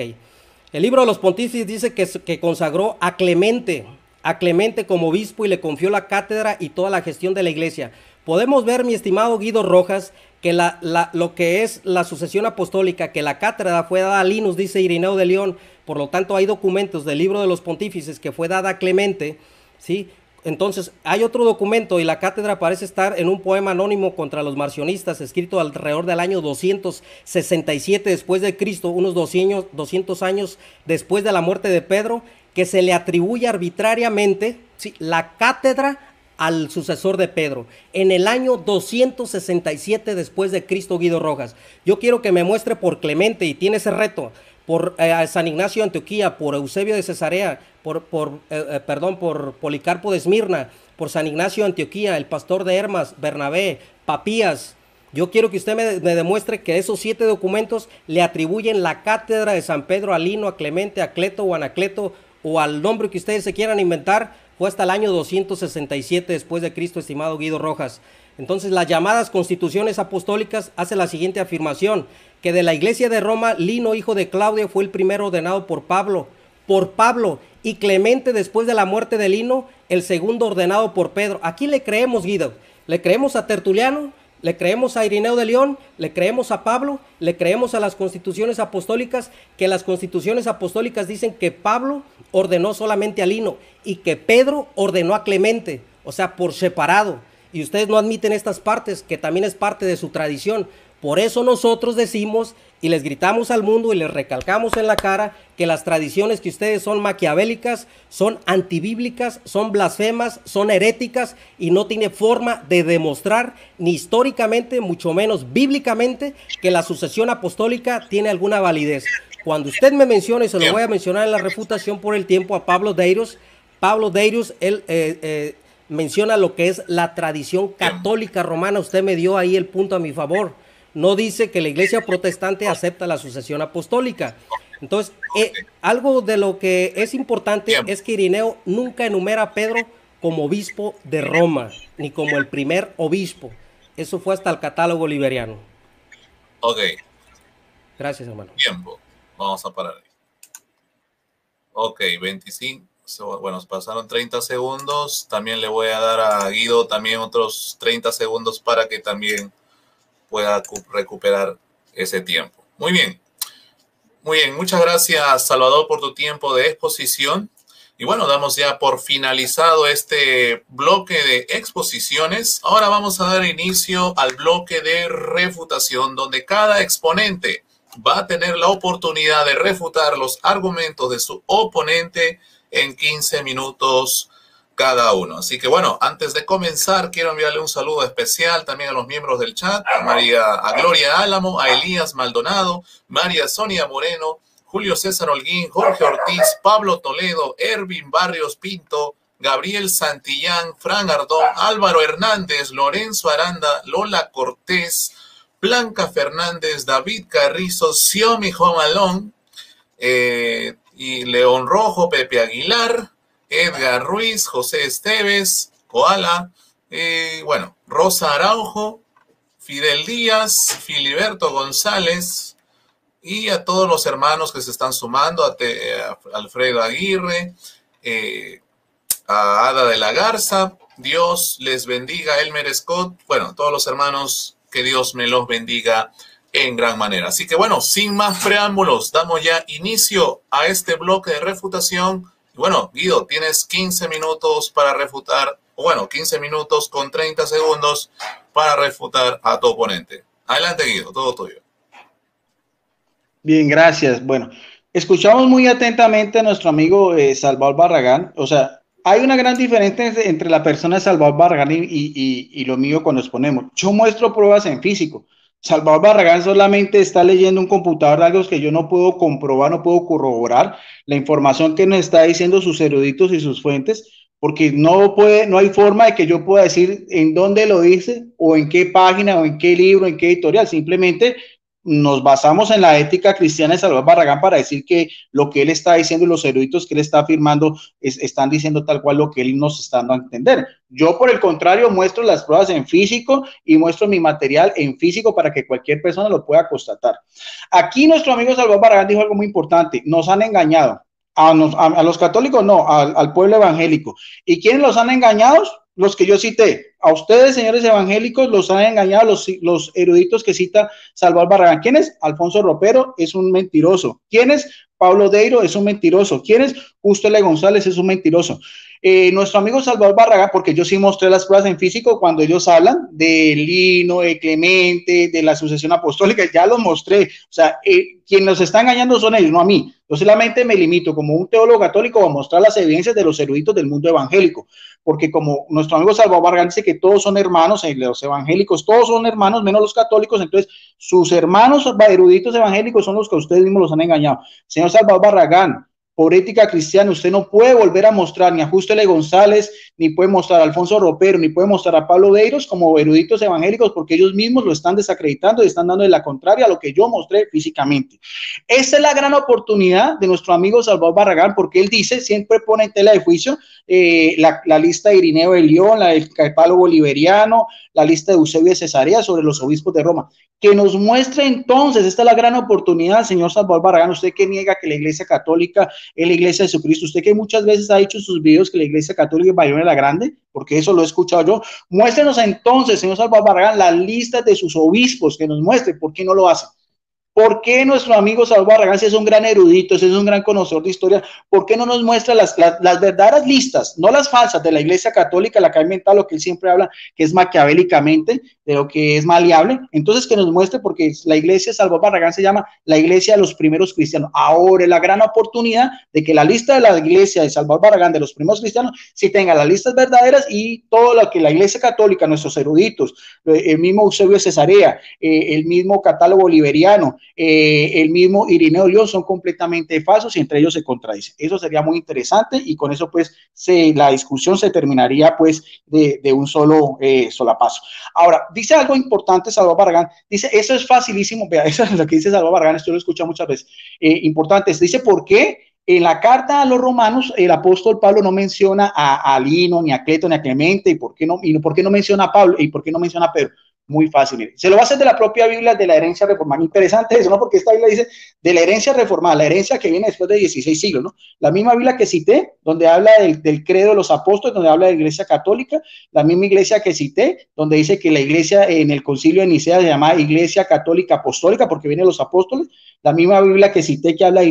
El libro de los pontífices dice que, que consagró a Clemente, a Clemente como obispo y le confió la cátedra y toda la gestión de la iglesia. Podemos ver, mi estimado Guido Rojas, que la, lo que es la sucesión apostólica, que la cátedra fue dada a Linus, dice Irineo de León, por lo tanto hay documentos del libro de los pontífices que fue dada a Clemente, ¿sí? Entonces, hay otro documento y la cátedra parece estar en un poema anónimo contra los marcionistas, escrito alrededor del año 267 después de Cristo, unos 200 años después de la muerte de Pedro, que se le atribuye arbitrariamente la cátedra al sucesor de Pedro en el año 267 después de Cristo Guido Rojas. Yo quiero que me muestre por Clemente y tiene ese reto por eh, San Ignacio de Antioquía, por Eusebio de Cesarea, por, por eh, eh, perdón, por Policarpo de Esmirna, por San Ignacio de Antioquía, el pastor de Hermas, Bernabé, Papías. Yo quiero que usted me, demuestre que esos siete documentos le atribuyen la cátedra de San Pedro a Lino, a Clemente, a Cleto o Anacleto o al nombre que ustedes se quieran inventar, fue hasta el año 267 después de Cristo, estimado Guido Rojas. Entonces, las llamadas constituciones apostólicas hace la siguiente afirmación, que de la iglesia de Roma, Lino, hijo de Claudio, fue el primero ordenado por Pablo, por Pablo, y Clemente, después de la muerte de Lino, el segundo ordenado por Pedro. ¿A quién le creemos, Guido? ¿Le creemos a Tertuliano? Le creemos a Irineo de León, le creemos a Pablo, le creemos a las constituciones apostólicas, que las constituciones apostólicas dicen que Pablo ordenó solamente a Lino y que Pedro ordenó a Clemente, o sea, por separado. Y ustedes no admiten estas partes, que también es parte de su tradición. Por eso nosotros decimos y les gritamos al mundo y les recalcamos en la cara que las tradiciones que ustedes son maquiavélicas, son antibíblicas, son blasfemas, son heréticas y no tiene forma de demostrar ni históricamente, mucho menos bíblicamente, que la sucesión apostólica tiene alguna validez. Cuando usted me menciona, y se lo voy a mencionar en la refutación por el tiempo a Pablo Deirus, Pablo Deirus, él eh, eh, menciona lo que es la tradición católica romana, usted me dio ahí el punto a mi favor no dice que la iglesia protestante acepta la sucesión apostólica. Entonces, eh, algo de lo que es importante es que Irineo nunca enumera a Pedro como obispo de Roma, ni como el primer obispo. Eso fue hasta el catálogo liberiano. Ok. Gracias, hermano. Tiempo. Vamos a parar. Ok, 25. Bueno, pasaron 30 segundos. También le voy a dar a Guido también otros 30 segundos para que también pueda recuperar ese tiempo. Muy bien. Muy bien, muchas gracias Salvador por tu tiempo de exposición. Y bueno, damos ya por finalizado este bloque de exposiciones. Ahora vamos a dar inicio al bloque de refutación, donde cada exponente va a tener la oportunidad de refutar los argumentos de su oponente en 15 minutos cada uno. Así que bueno, antes de comenzar, quiero enviarle un saludo especial también a los miembros del chat, a María, a Gloria Álamo, a Elías Maldonado, María Sonia Moreno, Julio César Holguín, Jorge Ortiz, Pablo Toledo, Ervin Barrios Pinto, Gabriel Santillán, Fran Ardón, Álvaro Hernández, Lorenzo Aranda, Lola Cortés, Blanca Fernández, David Carrizo, Xiomi Jomalón, eh, y León Rojo, Pepe Aguilar, Edgar Ruiz, José Esteves, Koala, eh, bueno, Rosa Araujo, Fidel Díaz, Filiberto González y a todos los hermanos que se están sumando, a, Alfredo Aguirre, eh, a Ada de la Garza, Dios les bendiga, Elmer Scott, bueno, todos los hermanos, que Dios me los bendiga en gran manera. Así que bueno, sin más preámbulos, damos ya inicio a este bloque de refutación bueno, Guido, tienes 15 minutos para refutar bueno, 15 minutos con 30 segundos para refutar a tu oponente. Adelante, Guido, todo tuyo. Bien, gracias. Bueno, escuchamos muy atentamente a nuestro amigo eh, Salvador Barragán. O sea, hay una gran diferencia entre la persona de Salvador Barragán y, y, lo mío cuando exponemos. Yo muestro pruebas en físico. Salvador Barragán solamente está leyendo un computador de algo que yo no puedo comprobar, no puedo corroborar la información que nos está diciendo sus eruditos y sus fuentes, porque no puede, no hay forma de que yo pueda decir en dónde lo dice o en qué página o en qué libro, en qué editorial. Simplemente nos basamos en la ética cristiana de Salvador Barragán para decir que lo que él está diciendo y los eruditos que él está afirmando están diciendo tal cual lo que él nos está dando a entender. Yo, por el contrario, muestro las pruebas en físico y muestro mi material en físico para que cualquier persona lo pueda constatar. Aquí nuestro amigo Salvador Barragán dijo algo muy importante, nos han engañado. A, los católicos no, al, al pueblo evangélico. ¿Y quiénes los han engañado? Los que yo cité. A ustedes, señores evangélicos, los han engañado los, los eruditos que cita Salvador Barragán. ¿Quién es? Alfonso Ropero es un mentiroso. ¿Quién es? Pablo Deiro es un mentiroso. ¿Quién es? Justo L. González es un mentiroso. Eh, nuestro amigo Salvador Barragán, porque yo sí mostré las pruebas en físico cuando ellos hablan de Lino, de Clemente, de la sucesión apostólica, ya los mostré. O sea, eh, quien nos está engañando son ellos, no a mí. Yo solamente me limito como un teólogo católico a mostrar las evidencias de los eruditos del mundo evangélico, porque como nuestro amigo Salvador Vargas dice que todos son hermanos, eh, los evangélicos, todos son hermanos, menos los católicos, entonces sus hermanos eruditos evangélicos son los que ustedes mismos los han engañado. Señor Salvador Barragán, por ética cristiana, usted no puede volver a mostrar ni a Justo L. González, ni puede mostrar a Alfonso Ropero, ni puede mostrar a Pablo Deiros como eruditos evangélicos, porque ellos mismos lo están desacreditando y están dando de la contraria a lo que yo mostré físicamente. Esta es la gran oportunidad de nuestro amigo Salvador Barragán, porque él dice, siempre pone en tela de juicio eh, la, lista de Irineo de León, la del catálogo bolivariano, la lista de Eusebio de Cesarea sobre los obispos de Roma. Que nos muestre entonces, esta es la gran oportunidad, señor Salvador Barragán, usted que niega que la Iglesia Católica es la Iglesia de Jesucristo, usted que muchas veces ha dicho en sus videos que la Iglesia Católica es Bayona la Grande, porque eso lo he escuchado yo, muéstrenos entonces, señor Salvador Barragán, la lista de sus obispos, que nos muestre por qué no lo hace. ¿Por qué nuestro amigo Salvador Barragán, si es un gran erudito, si es un gran conocedor de historia, por qué no nos muestra las, las, verdaderas listas, no las falsas de la Iglesia Católica, la que ha inventado lo que él siempre habla, que es maquiavélicamente, de lo que es maleable? Entonces, que nos muestre, porque la Iglesia Salvador Barragán se llama la Iglesia de los primeros cristianos. Ahora es la gran oportunidad de que la lista de la Iglesia de Salvador Barragán, de los primeros cristianos, si tenga las listas verdaderas y todo lo que la Iglesia Católica, nuestros eruditos, eh, el mismo Eusebio Cesarea, eh, el mismo catálogo bolivariano, eh, el mismo Irineo León son completamente falsos y entre ellos se contradicen. Eso sería muy interesante y con eso pues se, la discusión se terminaría pues de, un solo eh, solapazo. Ahora, dice algo importante Salvador Barragán, dice, eso es facilísimo, vea, eso es lo que dice Salvador Barragán, esto lo he escuchado muchas veces, eh, importante, dice, ¿por qué? En la carta a los romanos, el apóstol Pablo no menciona a, a Lino, ni a Cleto, ni a Clemente, y por qué no, y por qué no menciona a Pablo, y por qué no menciona a Pedro muy fácil. Se lo va a hacer de la propia Biblia de la herencia reformada. Interesante eso, ¿no? Porque esta Biblia dice de la herencia reformada, la herencia que viene después de 16 siglos, ¿no? La misma Biblia que cité, donde habla del, credo de los apóstoles, donde habla de la iglesia católica, la misma iglesia que cité, donde dice que la iglesia en el concilio de Nicea se llama iglesia católica apostólica porque vienen los apóstoles, la misma Biblia que cité que habla de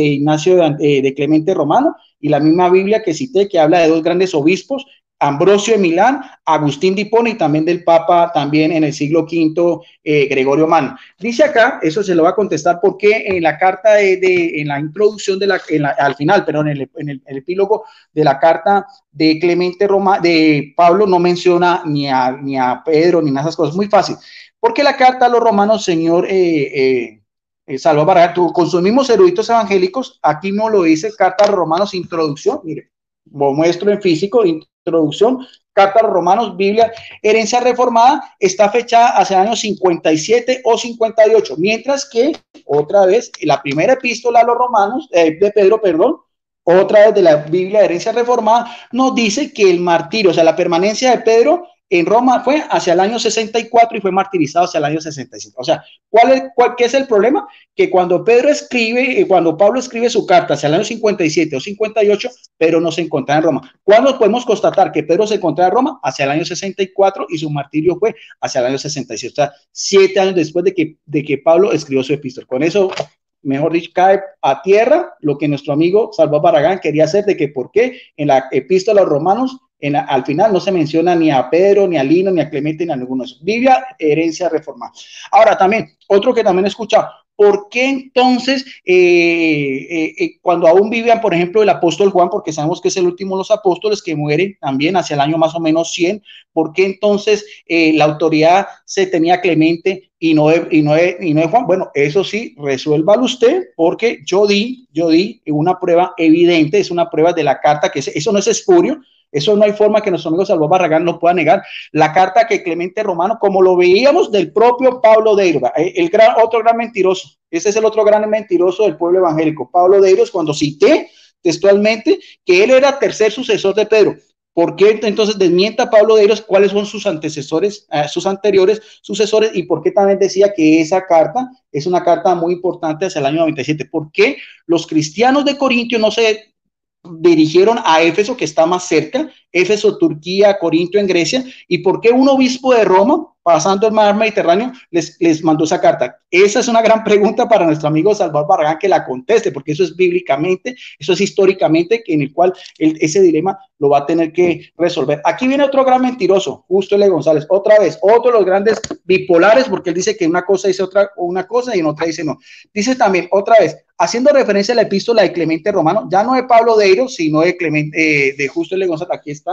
Ignacio de, de Clemente Romano, y la misma Biblia que cité que habla de dos grandes obispos Ambrosio de Milán, Agustín de y también del Papa también en el siglo V, eh, Gregorio Mano. Dice acá, eso se lo va a contestar porque en la carta de, en la introducción de la, al final, perdón, en el, en epílogo de la carta de Clemente Roma, de Pablo no menciona ni a, ni a Pedro ni de esas cosas. Muy fácil. Porque la carta a los romanos, señor eh, eh, eh Salva Barraga, consumimos eruditos evangélicos, aquí no lo dice, carta a los romanos, introducción, mire, muestro en físico, introducción, Carta Romanos, Biblia, herencia reformada, está fechada hacia el año 57 o 58, mientras que, otra vez, la primera epístola a los romanos, eh, de Pedro, perdón, otra vez de la Biblia de herencia reformada, nos dice que el martirio, o sea, la permanencia de Pedro en Roma fue hacia el año 64 y fue martirizado hacia el año 65. O sea, ¿cuál es, ¿qué es el problema? Que cuando Pedro escribe, eh, cuando Pablo escribe su carta hacia el año 57 o 58, Pedro no se encontraba en Roma. ¿Cuándo podemos constatar que Pedro se encontraba en Roma? Hacia el año 64 y su martirio fue hacia el año 67. O sea, siete años después de que, de que Pablo escribió su epístola. Con eso mejor dicho, cae a tierra lo que nuestro amigo Salvador Barragán quería hacer de que por qué en la epístola a los romanos al final no se menciona ni a Pedro, ni a Lino, ni a Clemente, ni a ninguno de esos. Biblia, herencia reformada. Ahora también, otro que también he escuchado, ¿por qué entonces eh, eh, eh, cuando aún vivían, por ejemplo, el apóstol Juan, porque sabemos que es el último de los apóstoles que muere también hacia el año más o menos 100, ¿por qué entonces la autoridad se tenía Clemente y no, y, no y no es Juan? Bueno, eso sí, resuélvalo usted, porque yo di, yo di una prueba evidente, es una prueba de la carta, que eso no es espurio, eso no hay forma que nuestro amigo Salvador Barragán nos pueda negar. La carta que Clemente Romano, como lo veíamos del propio Pablo de Irba, eh, el gran, otro gran mentiroso, ese es el otro gran mentiroso del pueblo evangélico, Pablo de Iros, cuando cité textualmente que él era tercer sucesor de Pedro. ¿Por qué entonces desmienta Pablo de cuáles son sus antecesores, eh, sus anteriores sucesores y por qué también decía que esa carta es una carta muy importante hacia el año 97? ¿Por qué los cristianos de Corintio no se dirigieron a Éfeso, que está más cerca, Éfeso, Turquía, Corinto en Grecia, y por qué un obispo de Roma, pasando el mar Mediterráneo, les, les mandó esa carta. Esa es una gran pregunta para nuestro amigo Salvador Barragán que la conteste, porque eso es bíblicamente, eso es históricamente, en el cual ese dilema lo va a tener que resolver. Aquí viene otro gran mentiroso, Justo L. González, otra vez, otro de los grandes bipolares, porque él dice que una cosa dice otra, una cosa y en otra dice no. Dice también, otra vez, haciendo referencia a la epístola de Clemente Romano, ya no de Pablo de sino de Clemente, eh, de Justo L. González, aquí está,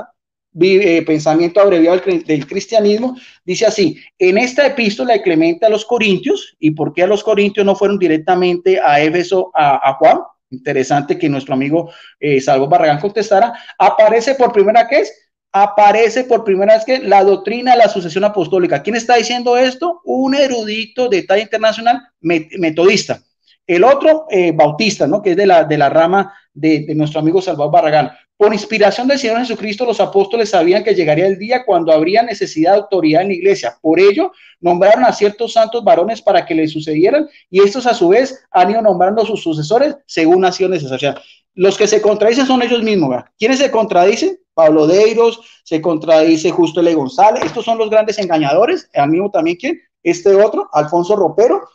eh, pensamiento abreviado del, cristianismo, dice así, en esta epístola de Clemente a los Corintios, ¿y por qué a los Corintios no fueron directamente a Éfeso, a, Juan? Interesante que nuestro amigo eh, Salvo Barragán contestara, aparece por primera vez, aparece por primera vez que la doctrina de la sucesión apostólica. ¿Quién está diciendo esto? Un erudito de talla internacional metodista. El otro, eh, bautista, ¿no? Que es de la, de la rama de, nuestro amigo Salvador Barragán. Por inspiración del Señor Jesucristo, los apóstoles sabían que llegaría el día cuando habría necesidad de autoridad en la iglesia. Por ello, nombraron a ciertos santos varones para que le sucedieran y estos a su vez han ido nombrando a sus sucesores según ha sido necesario. Los que se contradicen son ellos mismos. ¿Quiénes se contradicen? Pablo Deiros, se contradice Justo L. González. Estos son los grandes engañadores. Al mismo también, ¿quién? Este otro, Alfonso Ropero,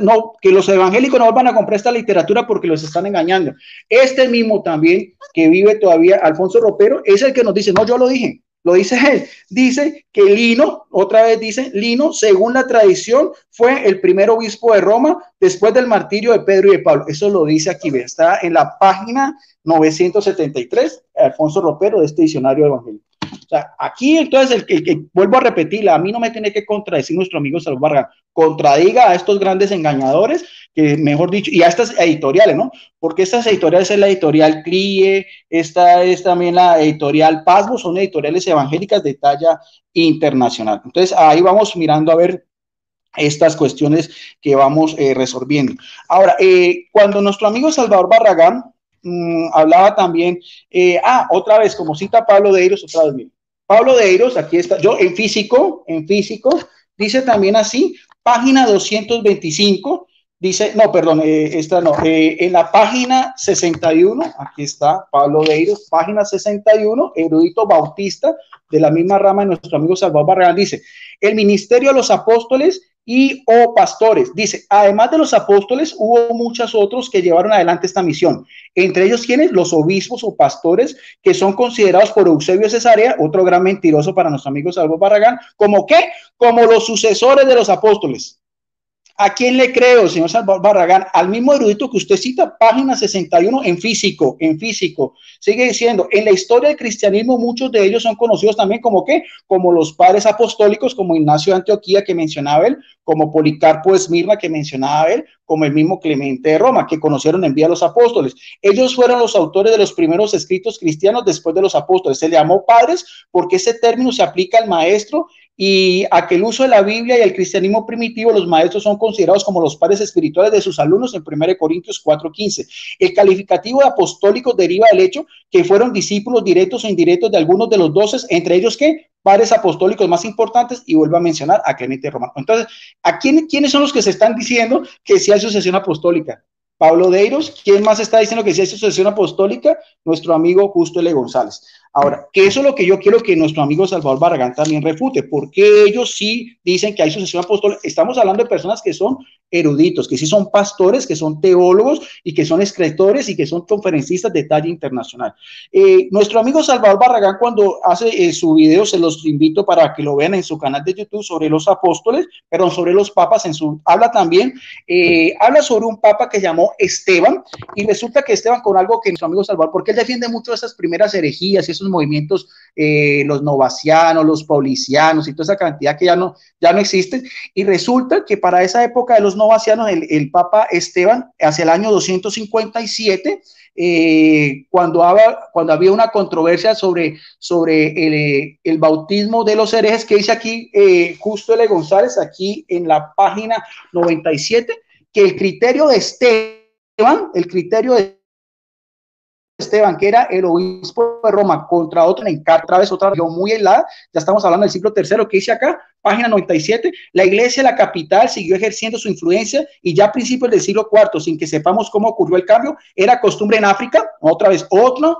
no, que los evangélicos no van a comprar esta literatura porque los están engañando. Este mismo también, que vive todavía, Alfonso Ropero, es el que nos dice, no, yo lo dije, lo dice él. Dice que Lino, otra vez dice, Lino, según la tradición, fue el primer obispo de Roma después del martirio de Pedro y de Pablo. Eso lo dice aquí, está en la página 973, Alfonso Ropero, de este diccionario evangélico. O sea, aquí entonces el, que vuelvo a repetirla, a mí no me tiene que contradecir nuestro amigo Salvo Vargas, contradiga a estos grandes engañadores, que mejor dicho, y a estas editoriales, ¿no? Porque estas editoriales es la editorial CLIE, esta es también la editorial Pasmo, son editoriales evangélicas de talla internacional. Entonces ahí vamos mirando a ver estas cuestiones que vamos eh, resolviendo. Ahora, eh, cuando nuestro amigo Salvador Barragán mm, hablaba también, eh, ah, otra vez, como cita Pablo de otra vez, Pablo de Eiros, aquí está, yo en físico, en físico, dice también así, página 225, dice, no, perdón, eh, esta no, eh, en la página 61, aquí está Pablo de Eiros, página 61, erudito bautista de la misma rama de nuestro amigo Salvador Barragán, dice, el ministerio de los apóstoles y o pastores. Dice, además de los apóstoles, hubo muchos otros que llevaron adelante esta misión. Entre ellos, ¿quiénes? Los obispos o pastores que son considerados por Eusebio Cesarea, otro gran mentiroso para nuestro amigo Salvo Barragán, como qué? Como los sucesores de los apóstoles. ¿A quién le creo, señor Salvador Barragán? Al mismo erudito que usted cita, página 61 en físico, en físico. Sigue diciendo, en la historia del cristianismo muchos de ellos son conocidos también como qué? Como los padres apostólicos, como Ignacio de Antioquía que mencionaba él, como Policarpo Esmirna que mencionaba él, como el mismo Clemente de Roma, que conocieron en vía a los apóstoles. Ellos fueron los autores de los primeros escritos cristianos después de los apóstoles. Se llamó padres porque ese término se aplica al maestro y a que el uso de la Biblia y el cristianismo primitivo, los maestros son considerados como los padres espirituales de sus alumnos en 1 Corintios 4:15. El calificativo de apostólicos deriva del hecho que fueron discípulos directos o indirectos de algunos de los doces, entre ellos que padres apostólicos más importantes, y vuelvo a mencionar a Clemente Romano. Entonces, ¿a quién, quiénes son los que se están diciendo que sí hay sucesión apostólica? Pablo Deiros, ¿quién más está diciendo que sí hay sucesión apostólica? Nuestro amigo Justo L. González. Ahora, que eso es lo que yo quiero que nuestro amigo Salvador Barragán también refute, porque ellos sí dicen que hay sucesión apostólica. Estamos hablando de personas que son eruditos, que sí son pastores, que son teólogos y que son escritores y que son conferencistas de talla internacional. Eh, nuestro amigo Salvador Barragán, cuando hace eh, su video, se los invito para que lo vean en su canal de YouTube sobre los apóstoles, pero sobre los papas, en su, habla también, eh, habla sobre un papa que llamó Esteban, y resulta que Esteban con algo que nuestro amigo Salvador, porque él defiende mucho esas primeras herejías y esos movimientos, los novacianos, los paulicianos y toda esa cantidad que ya no, ya no existen, y resulta que para esa época de los novacianos, el, el Papa Esteban, hacia el año 257, eh, cuando, había, cuando había una controversia sobre, sobre el, bautismo de los herejes, que dice aquí eh, Justo L. González, aquí en la página 97, que el criterio de Esteban, el criterio de Esteban, que era el obispo de Roma, contra otro en otra vez otra región muy helada, ya estamos hablando del siglo tercero, que dice acá, página 97, la iglesia, la capital, siguió ejerciendo su influencia y ya a principios del siglo IV, sin que sepamos cómo ocurrió el cambio, era costumbre en África, otra vez otro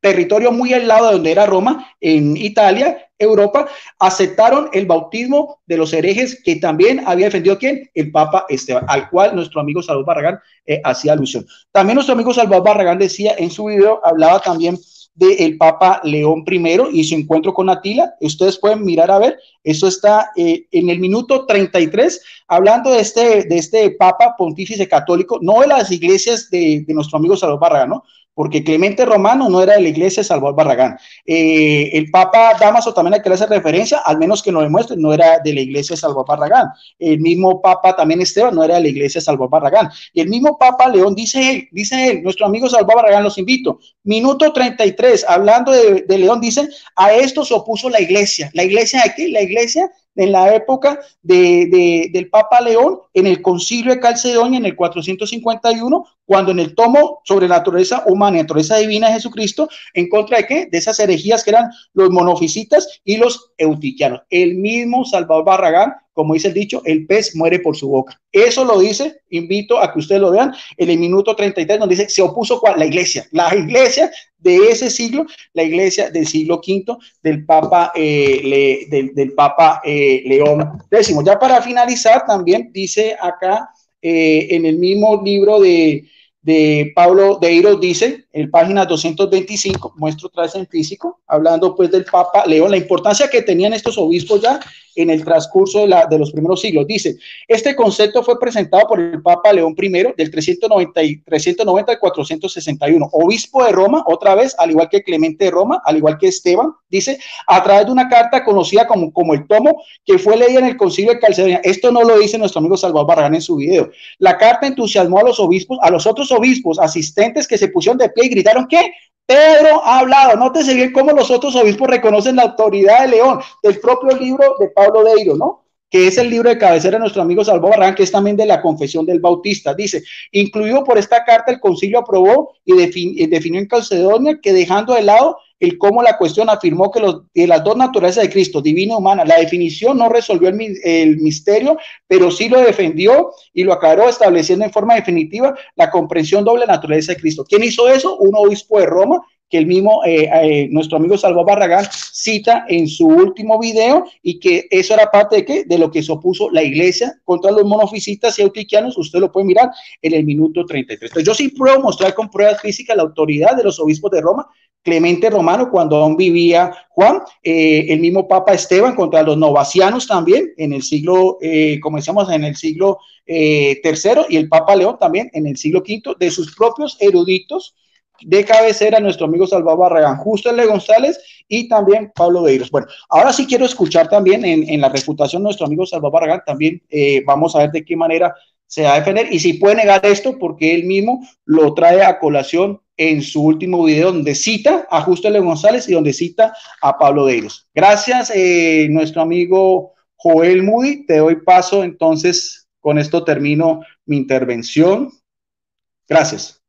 territorio muy al lado de donde era Roma, en Italia, Europa, aceptaron el bautismo de los herejes que también había defendido quién? El Papa Esteban, al cual nuestro amigo Salvador Barragán eh, hacía alusión. También nuestro amigo Salvador Barragán decía en su video, hablaba también del Papa León I y su encuentro con Atila. Ustedes pueden mirar a ver, eso está eh, en el minuto 33, hablando de este, de este Papa Pontífice Católico, no de las iglesias de, de nuestro amigo Salvador Barragán, ¿no? Porque Clemente Romano no era de la iglesia de Salvador Barragán. Eh, el Papa Damaso también hay que hacer referencia, al menos que lo demuestre, no era de la iglesia de Salvador Barragán. El mismo Papa también Esteban no era de la iglesia de Salvador Barragán. Y el mismo Papa León dice él, dice él, nuestro amigo Salvador Barragán, los invito. Minuto 33, hablando de, León, dice, a esto se opuso la iglesia. ¿La iglesia de? La iglesia en la época de, del Papa León, en el concilio de Calcedonia, en el 451, cuando en el tomo sobre naturaleza humana y naturaleza divina de Jesucristo, en contra de qué? De esas herejías que eran los monofisitas y los eutiquianos. El mismo Salvador Barragán como dice el dicho, el pez muere por su boca. Eso lo dice, invito a que ustedes lo vean, en el minuto 33, donde dice, se opuso la iglesia, la iglesia de ese siglo, la iglesia del siglo V del Papa, eh, del, Papa eh, León X. Ya para finalizar, también dice acá eh, en el mismo libro de, de Pablo de Iros dice, en página 225, muestro otra en físico, hablando pues del Papa León, la importancia que tenían estos obispos ya en el transcurso de, la, de los primeros siglos. Dice, este concepto fue presentado por el Papa León I del 390, 390 al 461, obispo de Roma, otra vez, al igual que Clemente de Roma, al igual que Esteban, dice, a través de una carta conocida como, el tomo, que fue leída en el concilio de Calcedonia. Esto no lo dice nuestro amigo Salvador Barragán en su video. La carta entusiasmó a los obispos, a los otros obispos asistentes que se pusieron de pie y gritaron que Pedro ha hablado. Nótese bien cómo los otros obispos reconocen la autoridad de León, del propio libro de Pablo Deiro, ¿no? que es el libro de cabecera de nuestro amigo Salvo Barran, que es también de la confesión del Bautista. Dice, incluido por esta carta, el concilio aprobó y definió en Calcedonia que dejando de lado el cómo la cuestión afirmó que, los, las dos naturalezas de Cristo, divina y humana, la definición no resolvió el, misterio, pero sí lo defendió y lo aclaró estableciendo en forma definitiva la comprensión doble naturaleza de Cristo. ¿Quién hizo eso? Un obispo de Roma que el mismo, eh, eh, nuestro amigo Salvo Barragán cita en su último video y que eso era parte de qué? De lo que se opuso la iglesia contra los monofisitas y autiquianos. Usted lo puede mirar en el minuto 33. Entonces, yo sí puedo mostrar con pruebas físicas la autoridad de los obispos de Roma, Clemente Romano cuando aún vivía Juan, eh, el mismo Papa Esteban contra los novacianos también en el siglo, como decíamos, en el siglo tercero y el Papa León también en el siglo quinto, de sus propios eruditos de cabecera nuestro amigo Salvador Barragán, Justo L. González y también Pablo Beiros. Bueno, ahora sí quiero escuchar también en, la reputación nuestro amigo Salvador Barragán, también eh, vamos a ver de qué manera se va a defender y si puede negar esto porque él mismo lo trae a colación en su último video donde cita a Justo L. González y donde cita a Pablo Beiros. Gracias, eh, nuestro amigo Joel Moody. Te doy paso, entonces con esto termino mi intervención. Gracias.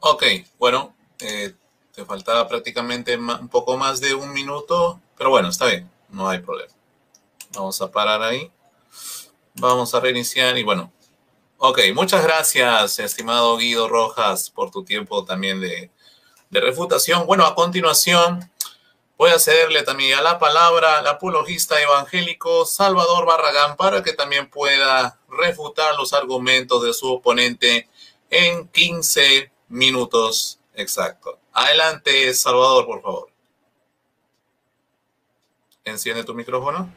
Ok, bueno, eh, te faltaba prácticamente un poco más de un minuto, pero bueno, está bien, no hay problema. Vamos a parar ahí. Vamos a reiniciar y bueno, Ok, muchas gracias, estimado Guido Rojas, por tu tiempo también de, de refutación. Bueno, a continuación voy a cederle también a la palabra al apologista evangélico Salvador Barragán para que también pueda refutar los argumentos de su oponente en 15 minutos exactos. Adelante, Salvador, por favor. Enciende tu micrófono.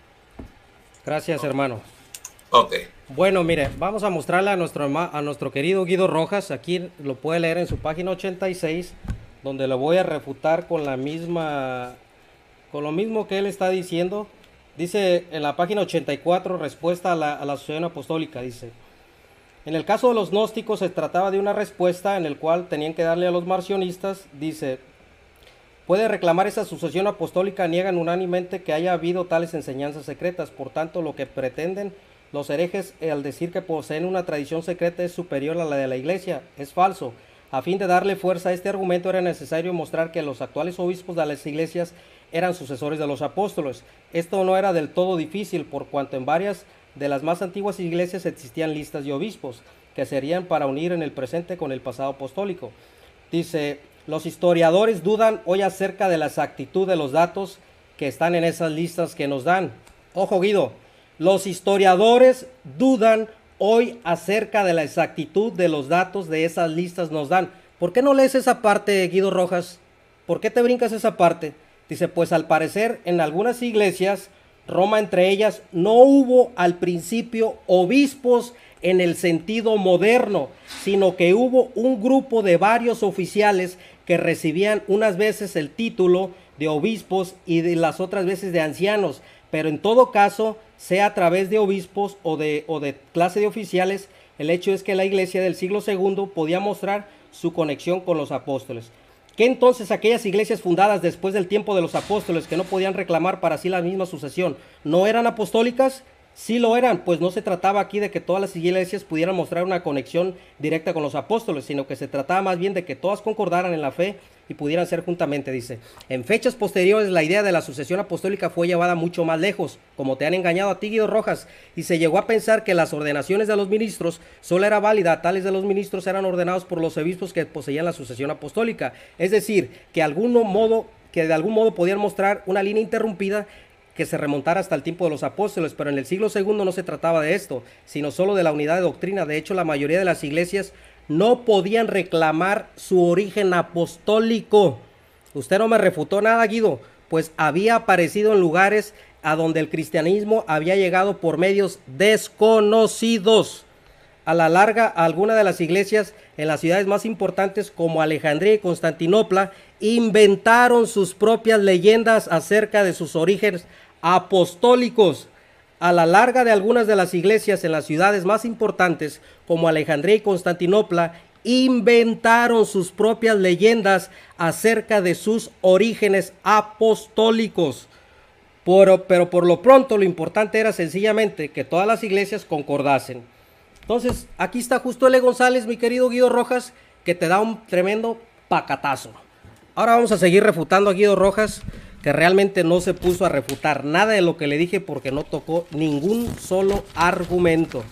Gracias, hermano. Ok. Bueno, mire, vamos a mostrarle a nuestro, a nuestro querido Guido Rojas. Aquí lo puede leer en su página 86, donde lo voy a refutar con la misma, con lo mismo que él está diciendo. Dice en la página 84, respuesta a la, a la Asociación Apostólica, dice. En el caso de los gnósticos se trataba de una respuesta en el cual tenían que darle a los marcionistas, dice, puede reclamar esa sucesión apostólica, niegan unánimemente que haya habido tales enseñanzas secretas, por tanto lo que pretenden los herejes al decir que poseen una tradición secreta es superior a la de la iglesia, es falso. A fin de darle fuerza a este argumento era necesario mostrar que los actuales obispos de las iglesias eran sucesores de los apóstoles. Esto no era del todo difícil por cuanto en varias de las más antiguas iglesias existían listas de obispos que serían para unir en el presente con el pasado apostólico. Dice, los historiadores dudan hoy acerca de la exactitud de los datos que están en esas listas que nos dan. Ojo Guido, los historiadores dudan hoy acerca de la exactitud de los datos de esas listas nos dan. ¿Por qué no lees esa parte, Guido Rojas? ¿Por qué te brincas esa parte? Dice, pues al parecer en algunas iglesias Roma entre ellas, no hubo al principio obispos en el sentido moderno, sino que hubo un grupo de varios oficiales que recibían unas veces el título de obispos y de las otras veces de ancianos, pero en todo caso, sea a través de obispos o de, o de clase de oficiales, el hecho es que la iglesia del siglo II podía mostrar su conexión con los apóstoles. ¿Qué entonces aquellas iglesias fundadas después del tiempo de los apóstoles que no podían reclamar para sí la misma sucesión, no eran apostólicas? Sí lo eran, pues no se trataba aquí de que todas las iglesias pudieran mostrar una conexión directa con los apóstoles, sino que se trataba más bien de que todas concordaran en la fe y pudieran ser juntamente, dice. En fechas posteriores la idea de la sucesión apostólica fue llevada mucho más lejos, como te han engañado a ti, Guido Rojas, y se llegó a pensar que las ordenaciones de los ministros solo era válida, tales de los ministros eran ordenados por los obispos que poseían la sucesión apostólica, es decir, que, modo, que de algún modo podían mostrar una línea interrumpida que se remontara hasta el tiempo de los apóstoles, pero en el siglo II no se trataba de esto, sino solo de la unidad de doctrina. De hecho, la mayoría de las iglesias no podían reclamar su origen apostólico. Usted no me refutó nada, Guido, pues había aparecido en lugares a donde el cristianismo había llegado por medios desconocidos. A la larga, algunas de las iglesias en las ciudades más importantes como Alejandría y Constantinopla inventaron sus propias leyendas acerca de sus orígenes apostólicos a la larga de algunas de las iglesias en las ciudades más importantes, como Alejandría y Constantinopla, inventaron sus propias leyendas acerca de sus orígenes apostólicos. Pero, pero por lo pronto lo importante era sencillamente que todas las iglesias concordasen. Entonces, aquí está justo L. González, mi querido Guido Rojas, que te da un tremendo pacatazo. Ahora vamos a seguir refutando a Guido Rojas que realmente no se puso a refutar nada de lo que le dije porque no tocó ningún solo argumento.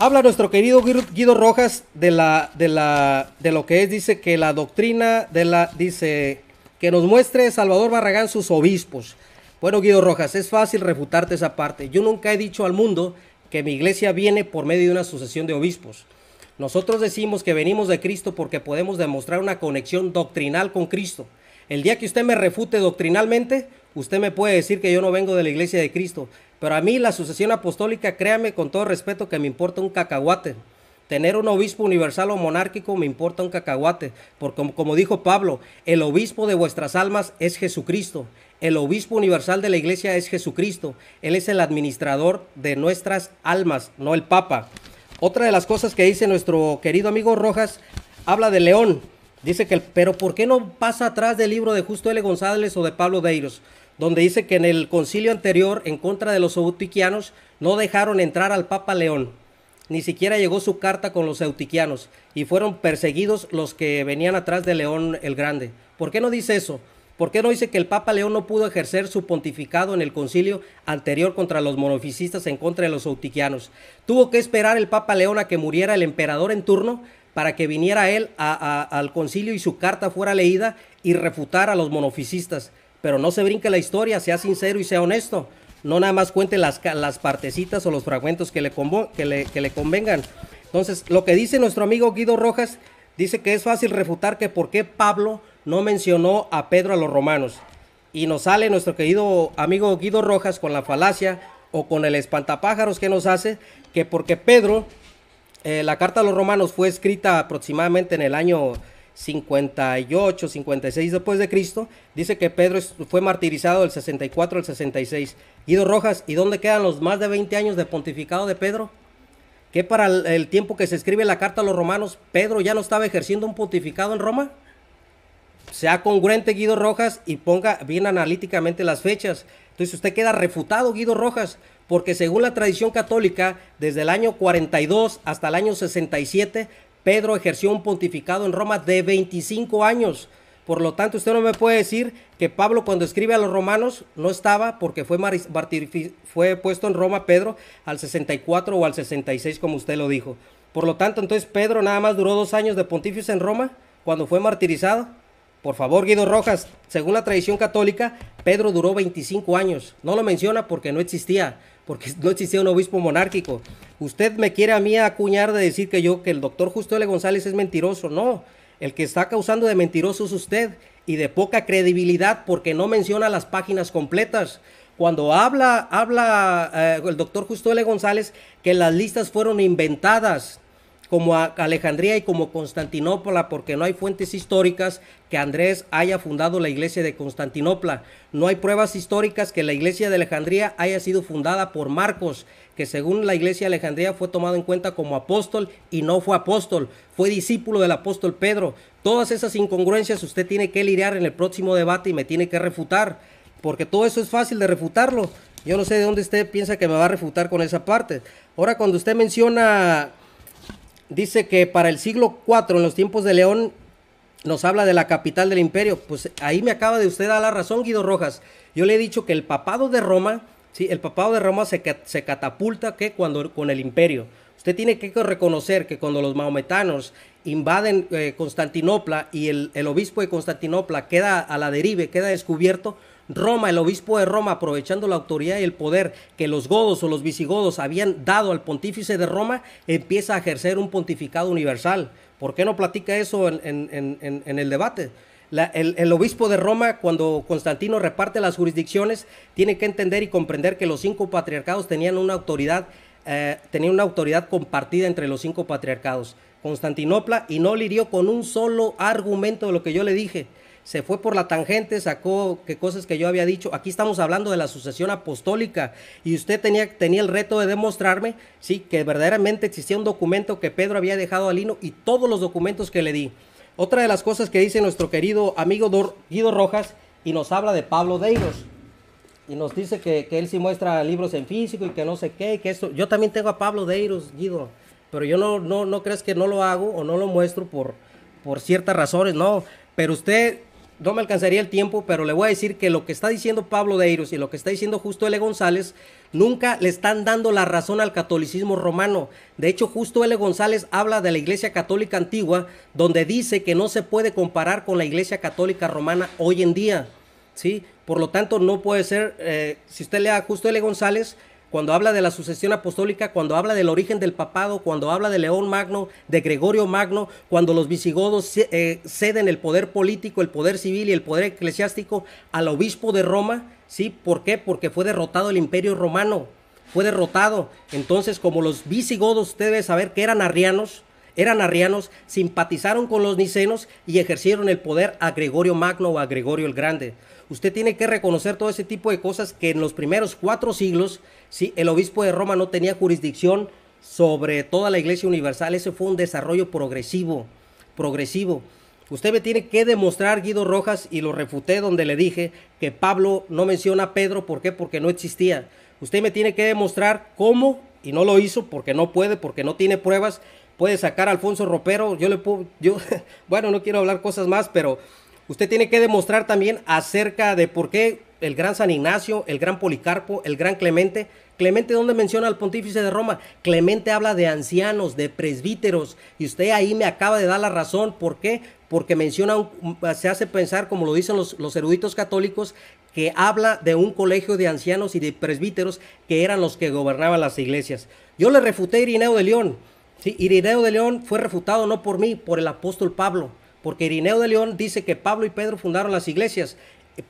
Habla nuestro querido Guido Rojas de la de la de lo que es dice que la doctrina de la dice que nos muestre Salvador Barragán sus obispos. Bueno, Guido Rojas, es fácil refutarte esa parte. Yo nunca he dicho al mundo que mi iglesia viene por medio de una sucesión de obispos. Nosotros decimos que venimos de Cristo porque podemos demostrar una conexión doctrinal con Cristo. El día que usted me refute doctrinalmente, usted me puede decir que yo no vengo de la iglesia de Cristo. Pero a mí la sucesión apostólica, créame con todo respeto que me importa un cacahuate. Tener un obispo universal o monárquico me importa un cacahuate. Porque como, dijo Pablo, el obispo de vuestras almas es Jesucristo. El obispo universal de la iglesia es Jesucristo. Él es el administrador de nuestras almas, no el papa. Otra de las cosas que dice nuestro querido amigo Rojas, habla de León. Dice que, pero ¿por qué no pasa atrás del libro de Justo L. González o de Pablo Deiros? Donde dice que en el concilio anterior, en contra de los eutiquianos, no dejaron entrar al Papa León. Ni siquiera llegó su carta con los eutiquianos y fueron perseguidos los que venían atrás de León el Grande. ¿Por qué no dice eso? ¿Por qué no dice que el Papa León no pudo ejercer su pontificado en el concilio anterior contra los monofisistas en contra de los autiquianos? Tuvo que esperar el Papa León a que muriera el emperador en turno para que viniera él al concilio y su carta fuera leída y refutara a los monofisistas. Pero no se brinque la historia, sea sincero y sea honesto. No nada más cuente las, partecitas o los fragmentos que le, que, le, que le convengan. Entonces, lo que dice nuestro amigo Guido Rojas, dice que es fácil refutar que por qué Pablo no mencionó a Pedro a los romanos. Y nos sale nuestro querido amigo Guido Rojas con la falacia o con el espantapájaros que nos hace, que porque Pedro eh, la carta a los romanos fue escrita aproximadamente en el año 58, 56 después de Cristo. Dice que Pedro fue martirizado del 64 al 66. Guido Rojas, ¿y dónde quedan los más de 20 años de pontificado de Pedro? Que para el, tiempo que se escribe la carta a los romanos, Pedro ya no estaba ejerciendo un pontificado en Roma. Sea congruente Guido Rojas y ponga bien analíticamente las fechas. Entonces usted queda refutado, Guido Rojas, porque según la tradición católica, desde el año 42 hasta el año 67, Pedro ejerció un pontificado en Roma de 25 años. Por lo tanto, usted no me puede decir que Pablo cuando escribe a los romanos no estaba porque fue, fue puesto en Roma Pedro al 64 o al 66, como usted lo dijo. Por lo tanto, entonces Pedro nada más duró dos años de pontífice en Roma cuando fue martirizado. Por favor, Guido Rojas, según la tradición católica, Pedro duró 25 años. No lo menciona porque no existía porque no existía un obispo monárquico. Usted me quiere a mí acuñar de decir que yo, que el doctor Justo L. González es mentiroso. No, el que está causando de mentiroso es usted y de poca credibilidad porque no menciona las páginas completas. Cuando habla, habla eh, el doctor Justo L. González que las listas fueron inventadas como Alejandría y como Constantinopla, porque no hay fuentes históricas que Andrés haya fundado la iglesia de Constantinopla. No hay pruebas históricas que la iglesia de Alejandría haya sido fundada por Marcos, que según la iglesia de Alejandría fue tomado en cuenta como apóstol y no fue apóstol, fue discípulo del apóstol Pedro. Todas esas incongruencias usted tiene que lidiar en el próximo debate y me tiene que refutar, porque todo eso es fácil de refutarlo. Yo no sé de dónde usted piensa que me va a refutar con esa parte. Ahora, cuando usted menciona dice que para el siglo IV, en los tiempos de León, nos habla de la capital del imperio. Pues ahí me acaba de usted dar la razón, Guido Rojas. Yo le he dicho que el papado de Roma, sí, el papado de Roma se, se catapulta cuando con el imperio. Usted tiene que reconocer que cuando los maometanos invaden eh, Constantinopla y el, el obispo de Constantinopla queda a la derive, queda descubierto, Roma, el obispo de Roma, aprovechando la autoridad y el poder que los godos o los visigodos habían dado al pontífice de Roma, empieza a ejercer un pontificado universal. ¿Por qué no platica eso en, el debate? el, obispo de Roma, cuando Constantino reparte las jurisdicciones, tiene que entender y comprender que los cinco patriarcados tenían una autoridad, eh, una autoridad compartida entre los cinco patriarcados. Constantinopla y no lidió con un solo argumento de lo que yo le dije se fue por la tangente, sacó que cosas que yo había dicho. Aquí estamos hablando de la sucesión apostólica y usted tenía, tenía el reto de demostrarme, sí, que verdaderamente existía un documento que Pedro había dejado a Lino y todos los documentos que le di. Otra de las cosas que dice nuestro querido amigo Guido Rojas y nos habla de Pablo Deiros y nos dice que, él sí muestra libros en físico y que no sé qué, que esto. Yo también tengo a Pablo Deiros, Guido, pero yo no, no, no crees que no lo hago o no lo muestro por, por ciertas razones, no. Pero usted no me alcanzaría el tiempo, pero le voy a decir que lo que está diciendo Pablo Deiros y lo que está diciendo Justo L. González nunca le están dando la razón al catolicismo romano. De hecho, Justo L. González habla de la Iglesia Católica antigua, donde dice que no se puede comparar con la Iglesia Católica romana hoy en día. ¿sí? Por lo tanto, no puede ser, eh, si usted lea a Justo L. González, cuando habla de la sucesión apostólica, cuando habla del origen del papado, cuando habla de León Magno, de Gregorio Magno, cuando los visigodos eh, ceden el poder político, el poder civil y el poder eclesiástico al obispo de Roma, ¿sí? ¿Por qué? Porque fue derrotado el imperio romano, fue derrotado. Entonces, como los visigodos, usted debe saber que eran arrianos, eran arrianos, simpatizaron con los nicenos y ejercieron el poder a Gregorio Magno o a Gregorio el Grande. Usted tiene que reconocer todo ese tipo de cosas que en los primeros cuatro siglos Sí, el obispo de Roma no tenía jurisdicción sobre toda la iglesia universal. Ese fue un desarrollo progresivo, progresivo. Usted me tiene que demostrar, Guido Rojas, y lo refuté donde le dije que Pablo no menciona a Pedro. ¿Por qué? Porque no existía. Usted me tiene que demostrar cómo, y no lo hizo porque no puede, porque no tiene pruebas. Puede sacar a Alfonso Ropero. Yo le puedo, yo, bueno, no quiero hablar cosas más, pero Usted tiene que demostrar también acerca de por qué el gran San Ignacio, el gran Policarpo, el gran Clemente. Clemente, ¿dónde menciona al pontífice de Roma? Clemente habla de ancianos, de presbíteros, y usted ahí me acaba de dar la razón. ¿Por qué? Porque menciona, se hace pensar, como lo dicen los, los eruditos católicos, que habla de un colegio de ancianos y de presbíteros que eran los que gobernaban las iglesias. Yo le refuté a Irineo de León. Sí, Irineo de León fue refutado no por mí, por el apóstol Pablo, porque Irineo de León dice que Pablo y Pedro fundaron las iglesias.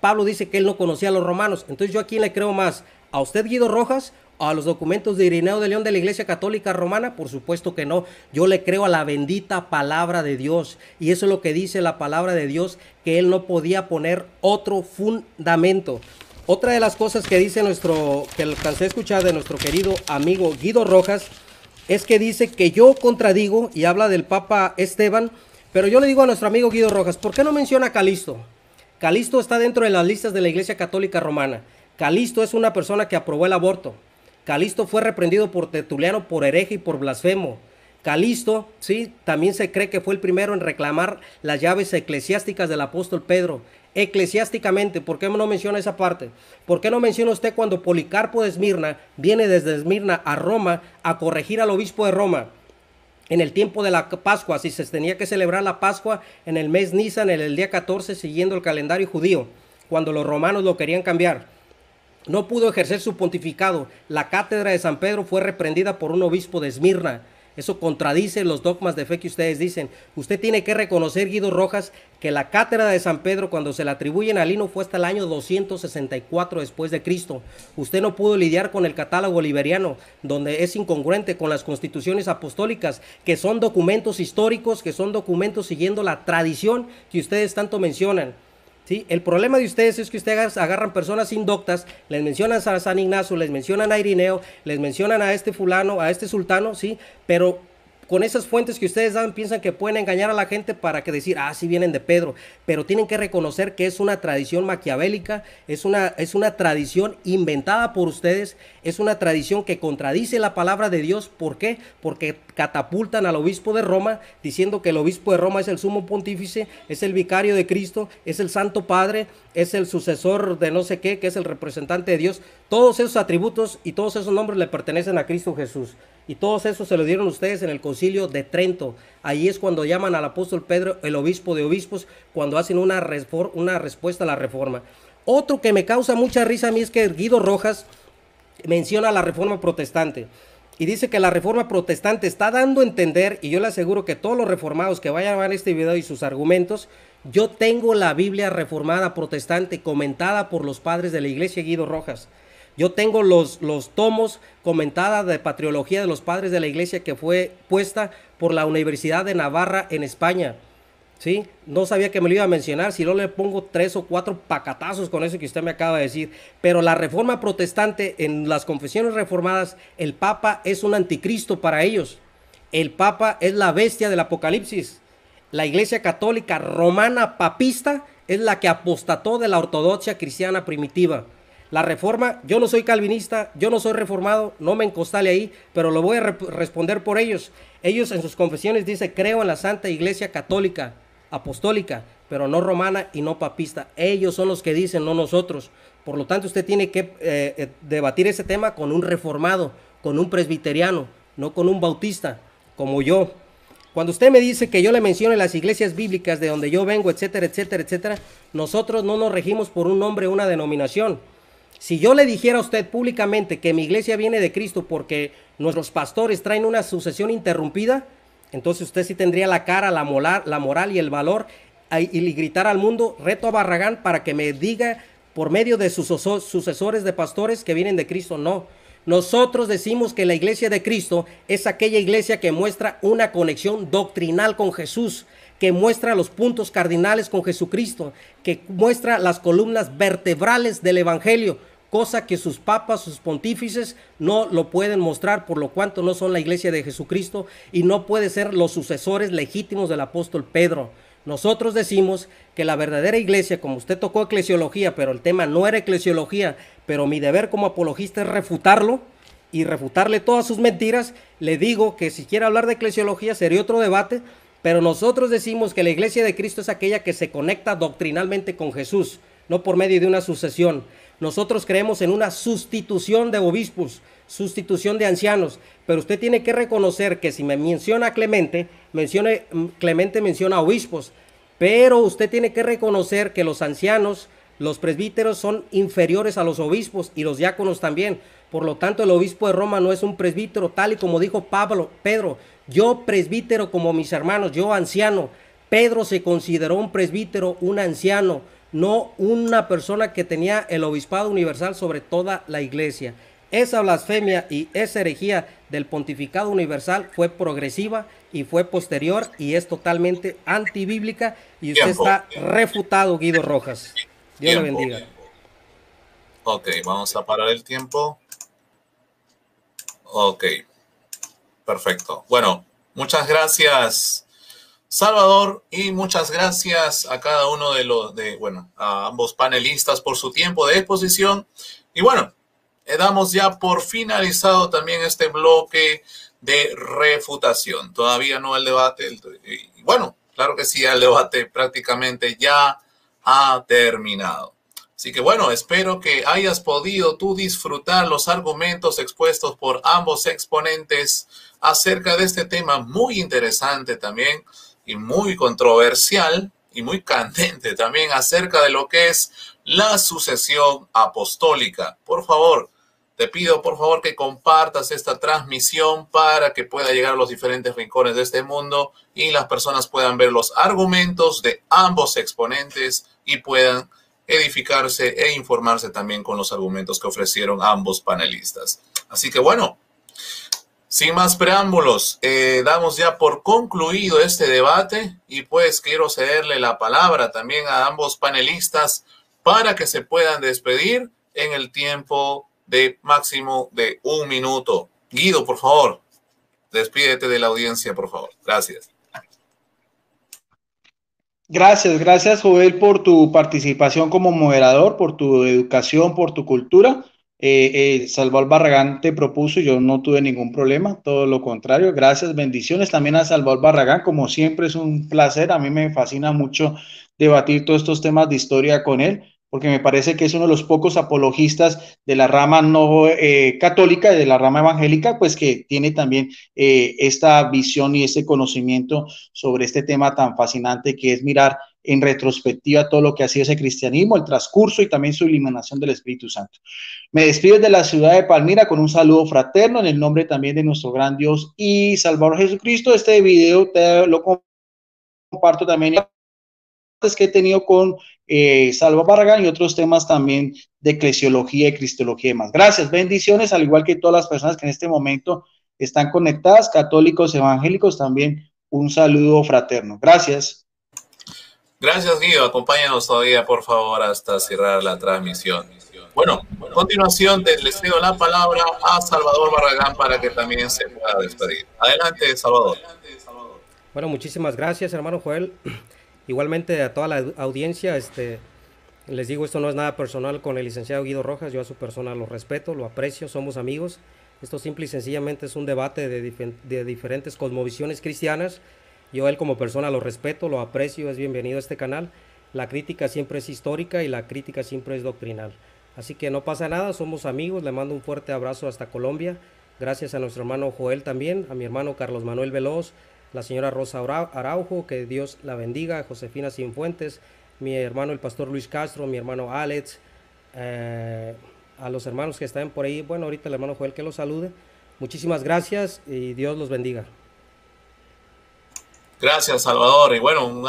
Pablo dice que él no conocía a los romanos. Entonces yo a quién le creo más, a usted Guido Rojas a los documentos de Irineo de León de la Iglesia Católica Romana? Por supuesto que no. Yo le creo a la bendita palabra de Dios. Y eso es lo que dice la palabra de Dios, que él no podía poner otro fundamento. Otra de las cosas que dice nuestro, que alcancé a escuchar de nuestro querido amigo Guido Rojas, es que dice que yo contradigo y habla del Papa Esteban, pero yo le digo a nuestro amigo Guido Rojas, ¿por qué no menciona a Calisto? Calisto está dentro de las listas de la Iglesia Católica Romana. Calisto es una persona que aprobó el aborto. Calisto fue reprendido por Tertuliano por hereje y por blasfemo. Calisto, sí, también se cree que fue el primero en reclamar las llaves eclesiásticas del apóstol Pedro. Eclesiásticamente, ¿por qué no menciona esa parte? ¿Por qué no menciona usted cuando Policarpo de Esmirna viene desde Esmirna a Roma a corregir al obispo de Roma? En el tiempo de la Pascua, si se tenía que celebrar la Pascua en el mes Nisan, en el día 14, siguiendo el calendario judío, cuando los romanos lo querían cambiar no pudo ejercer su pontificado. La cátedra de San Pedro fue reprendida por un obispo de Esmirna. Eso contradice los dogmas de fe que ustedes dicen. Usted tiene que reconocer, Guido Rojas, que la cátedra de San Pedro, cuando se la atribuyen a Lino, fue hasta el año 264 después de Cristo. Usted no pudo lidiar con el catálogo liberiano, donde es incongruente con las constituciones apostólicas, que son documentos históricos, que son documentos siguiendo la tradición que ustedes tanto mencionan. El problema de ustedes es que ustedes agarran personas indoctas, les mencionan a San Ignacio, les mencionan a Irineo, les mencionan a este fulano, a este sultano, ¿sí? Pero con esas fuentes que ustedes dan piensan que pueden engañar a la gente para que decir, ah, sí vienen de Pedro, pero tienen que reconocer que es una tradición maquiavélica, es una, es una tradición inventada por ustedes, es una tradición que contradice la palabra de Dios. ¿Por qué? Porque catapultan al obispo de Roma diciendo que el obispo de Roma es el sumo pontífice, es el vicario de Cristo, es el santo padre, es el sucesor de no sé qué, que es el representante de Dios. Todos esos atributos y todos esos nombres le pertenecen a Cristo Jesús. Y todos esos se lo dieron ustedes en el concilio de Trento. Ahí es cuando llaman al apóstol Pedro el obispo de obispos, cuando hacen una, una respuesta a la reforma. Otro que me causa mucha risa a mí es que Guido Rojas menciona la reforma protestante. Y dice que la reforma protestante está dando a entender, y yo le aseguro que todos los reformados que vayan a ver este video y sus argumentos, yo tengo la Biblia reformada protestante comentada por los padres de la iglesia Guido Rojas. Yo tengo los, los tomos comentadas de patriología de los padres de la iglesia que fue puesta por la Universidad de Navarra en España. ¿Sí? No sabía que me lo iba a mencionar, si no le pongo tres o cuatro pacatazos con eso que usted me acaba de decir. Pero la reforma protestante, en las confesiones reformadas, el Papa es un anticristo para ellos. El Papa es la bestia del Apocalipsis. La Iglesia Católica Romana Papista es la que apostató de la ortodoxia cristiana primitiva. La reforma, yo no soy calvinista, yo no soy reformado, no me encostale ahí, pero lo voy a responder por ellos. Ellos en sus confesiones dicen, creo en la Santa Iglesia Católica, Apostólica, pero no romana y no papista. Ellos son los que dicen, no nosotros. Por lo tanto, usted tiene que eh, eh, debatir ese tema con un reformado, con un presbiteriano, no con un bautista, como yo. Cuando usted me dice que yo le mencione las iglesias bíblicas de donde yo vengo, etcétera, etcétera, etcétera, nosotros no nos regimos por un nombre una denominación. Si yo le dijera a usted públicamente que mi iglesia viene de Cristo porque nuestros pastores traen una sucesión interrumpida, entonces usted sí tendría la cara, la moral, la moral y el valor y gritar al mundo, reto a Barragán para que me diga por medio de sus sucesores de pastores que vienen de Cristo. No, nosotros decimos que la iglesia de Cristo es aquella iglesia que muestra una conexión doctrinal con Jesús, que muestra los puntos cardinales con Jesucristo, que muestra las columnas vertebrales del Evangelio, cosa que sus papas, sus pontífices no lo pueden mostrar, por lo cuanto no son la iglesia de Jesucristo y no pueden ser los sucesores legítimos del apóstol Pedro. Nosotros decimos que la verdadera iglesia, como usted tocó eclesiología, pero el tema no era eclesiología, pero mi deber como apologista es refutarlo y refutarle todas sus mentiras, le digo que si quiere hablar de eclesiología sería otro debate, Pero nosotros decimos que la iglesia de Cristo es aquella que se conecta doctrinalmente con Jesús, no por medio de una sucesión. Nosotros creemos en una sustitución de obispos, sustitución de ancianos, pero usted tiene que reconocer que si me menciona Clemente, mencione, mm, Clemente menciona obispos, pero usted tiene que reconocer que los ancianos, los presbíteros son inferiores a los obispos y los diáconos también. Por lo tanto, el obispo de Roma no es un presbítero tal y como dijo Pablo, Pedro, yo presbítero como mis hermanos, yo anciano. Pedro se consideró un presbítero, un anciano, no una persona que tenía el obispado universal sobre toda la iglesia. Esa blasfemia y esa herejía del pontificado universal fue progresiva y fue posterior y es totalmente antibíblica y usted está refutado, Guido Rojas. Dios le bendiga. Ok, vamos a parar el tiempo. Ok, perfecto. Bueno, muchas gracias Salvador y muchas gracias a cada uno de los, de, bueno, a ambos panelistas por su tiempo de exposición. Y bueno, eh, damos ya por finalizado también este bloque de refutación. Todavía no el debate. Y bueno, claro que sí, el debate prácticamente ya ha terminado. Así que bueno, espero que hayas podido tú disfrutar los argumentos expuestos por ambos exponentes acerca de este tema muy interesante también y muy controversial y muy candente también acerca de lo que es la sucesión apostólica. Por favor, te pido por favor que compartas esta transmisión para que pueda llegar a los diferentes rincones de este mundo y las personas puedan ver los argumentos de ambos exponentes y puedan edificarse e informarse también con los argumentos que ofrecieron ambos panelistas. Así que bueno, sin más preámbulos, eh, damos ya por concluido este debate y pues quiero cederle la palabra también a ambos panelistas para que se puedan despedir en el tiempo de máximo de un minuto. Guido, por favor, despídete de la audiencia, por favor. Gracias. Gracias, gracias Joel por tu participación como moderador, por tu educación, por tu cultura eh, eh, Salvador Barragán te propuso yo no tuve ningún problema, todo lo contrario. Gracias, bendiciones también a Salvador Barragán, como siempre es un placer, a mí me fascina mucho debatir todos estos temas de historia con él, porque me parece que es uno de los pocos apologistas de la rama no eh, católica de la rama evangélica, pues que tiene también eh, esta visión y este conocimiento sobre este tema tan fascinante que es mirar en retrospectiva todo lo que ha sido ese cristianismo, el transcurso y también su iluminación del Espíritu Santo. Me despido de la ciudad de Palmira con un saludo fraterno en el nombre también de nuestro gran Dios y Salvador Jesucristo. Este video te lo comparto también que he tenido con eh, Barragán y otros temas también de eclesiología y cristología y demás. Gracias, bendiciones, al igual que todas las personas que en este momento están conectadas, católicos, evangélicos, también un saludo fraterno. Gracias. Gracias, Guido. Acompáñanos todavía, por favor, hasta cerrar la transmisión. Bueno, a continuación les cedo la palabra a Salvador Barragán para que también se pueda despedir. Adelante, Salvador. Bueno, muchísimas gracias, hermano Joel. Igualmente a toda la audiencia, este, les digo, esto no es nada personal con el licenciado Guido Rojas, yo a su persona lo respeto, lo aprecio, somos amigos. Esto simple y sencillamente es un debate de, de diferentes cosmovisiones cristianas yo él como persona lo respeto, lo aprecio, es bienvenido a este canal. La crítica siempre es histórica y la crítica siempre es doctrinal. Así que no pasa nada, somos amigos, le mando un fuerte abrazo hasta Colombia. Gracias a nuestro hermano Joel también, a mi hermano Carlos Manuel Veloz, la señora Rosa Araujo, que Dios la bendiga, Josefina Sinfuentes, mi hermano el pastor Luis Castro, mi hermano Alex, eh, a los hermanos que están por ahí, bueno, ahorita el hermano Joel que los salude. Muchísimas gracias y Dios los bendiga. Gracias, Salvador. Y bueno,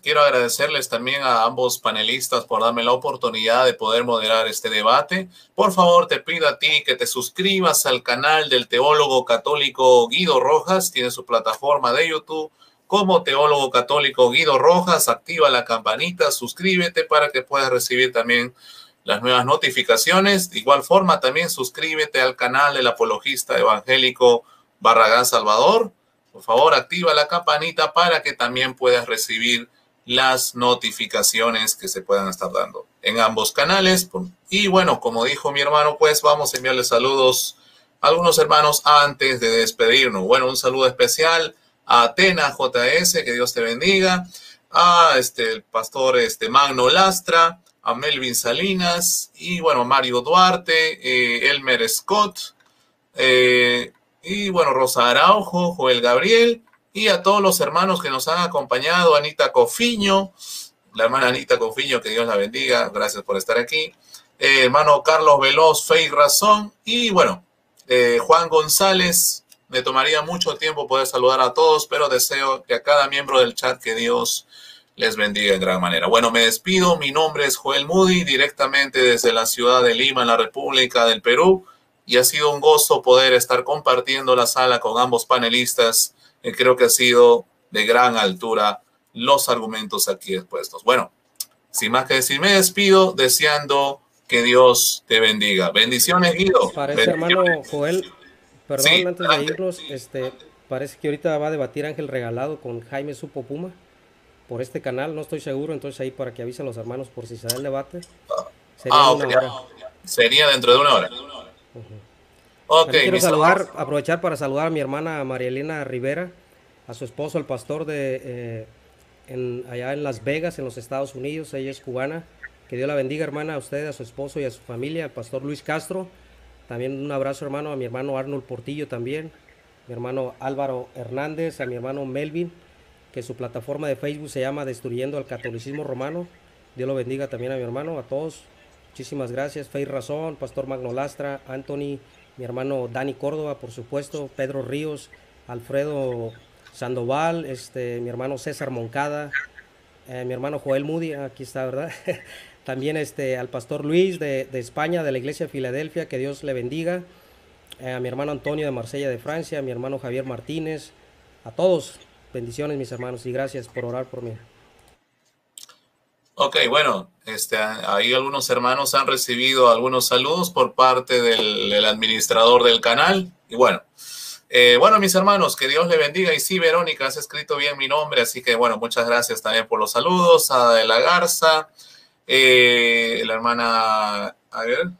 quiero agradecerles también a ambos panelistas por darme la oportunidad de poder moderar este debate. Por favor, te pido a ti que te suscribas al canal del teólogo católico Guido Rojas. Tiene su plataforma de YouTube como teólogo católico Guido Rojas. Activa la campanita, suscríbete para que puedas recibir también las nuevas notificaciones. De igual forma, también suscríbete al canal del apologista evangélico Barragán Salvador por favor, activa la campanita para que también puedas recibir las notificaciones que se puedan estar dando en ambos canales. Y bueno, como dijo mi hermano, pues vamos a enviarle saludos a algunos hermanos antes de despedirnos. Bueno, un saludo especial a Atena JS, que Dios te bendiga, a este, el pastor este, Magno Lastra, a Melvin Salinas, y bueno, Mario Duarte, eh, Elmer Scott, eh, y bueno, Rosa Araujo, Joel Gabriel, y a todos los hermanos que nos han acompañado, Anita Cofiño, la hermana Anita Cofiño, que Dios la bendiga, gracias por estar aquí, eh, hermano Carlos Veloz, Fe y Razón, y bueno, eh, Juan González, me tomaría mucho tiempo poder saludar a todos, pero deseo que a cada miembro del chat que Dios les bendiga en gran manera. Bueno, me despido. Mi nombre es Joel Moody, directamente desde la ciudad de Lima, en la República del Perú. Y ha sido un gozo poder estar compartiendo la sala con ambos panelistas. Y creo que ha sido de gran altura los argumentos aquí expuestos. Bueno, sin más que decir, me despido deseando que Dios te bendiga. Bendiciones, Guido. Parece, hermano Joel, perdón, antes de irnos, este, parece que ahorita va a debatir Ángel Regalado con Jaime Supo Puma por este canal, no estoy seguro, entonces ahí para que avisen los hermanos por si se da el debate. Sería, ah, una hora. Sería dentro de una hora. Ok. quiero saludar, aprovechar para saludar a mi hermana María Elena Rivera, a su esposo, el pastor de eh, en, allá en Las Vegas, en los Estados Unidos. Ella es cubana. Que Dios la bendiga, hermana, a usted, a su esposo y a su familia, al pastor Luis Castro. También un abrazo, hermano, a mi hermano Arnold Portillo también, mi hermano Álvaro Hernández, a mi hermano Melvin que su plataforma de Facebook se llama Destruyendo al Catolicismo Romano. Dios lo bendiga también a mi hermano, a todos. Muchísimas gracias. Fey Razón, Pastor Magno Lastra, Anthony, mi hermano Dani Córdoba, por supuesto, Pedro Ríos, Alfredo Sandoval, este, mi hermano César Moncada, eh, mi hermano Joel Moody, aquí está, ¿verdad? También este, al pastor Luis de, España, de la iglesia de Filadelfia, que Dios le bendiga. Eh, a mi hermano Antonio de Marsella de Francia, a mi hermano Javier Martínez, a todos, Bendiciones, mis hermanos, y gracias por orar por mí. Ok, bueno, este, ahí algunos hermanos han recibido algunos saludos por parte del, administrador del canal. Y bueno, eh, bueno, mis hermanos, que Dios le bendiga. Y sí, Verónica, has escrito bien mi nombre, así que bueno, muchas gracias también por los saludos. A de la Garza, eh, la hermana, a ver,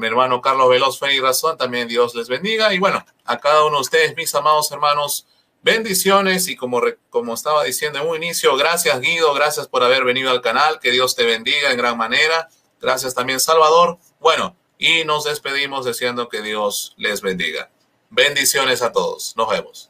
mi hermano Carlos Veloz, Fe y Razón, también Dios les bendiga. Y bueno, a cada uno de ustedes, mis amados hermanos, Bendiciones y como, como estaba diciendo en un inicio, gracias Guido, gracias por haber venido al canal, que Dios te bendiga en gran manera. Gracias también Salvador. Bueno, y nos despedimos diciendo que Dios les bendiga. Bendiciones a todos. Nos vemos.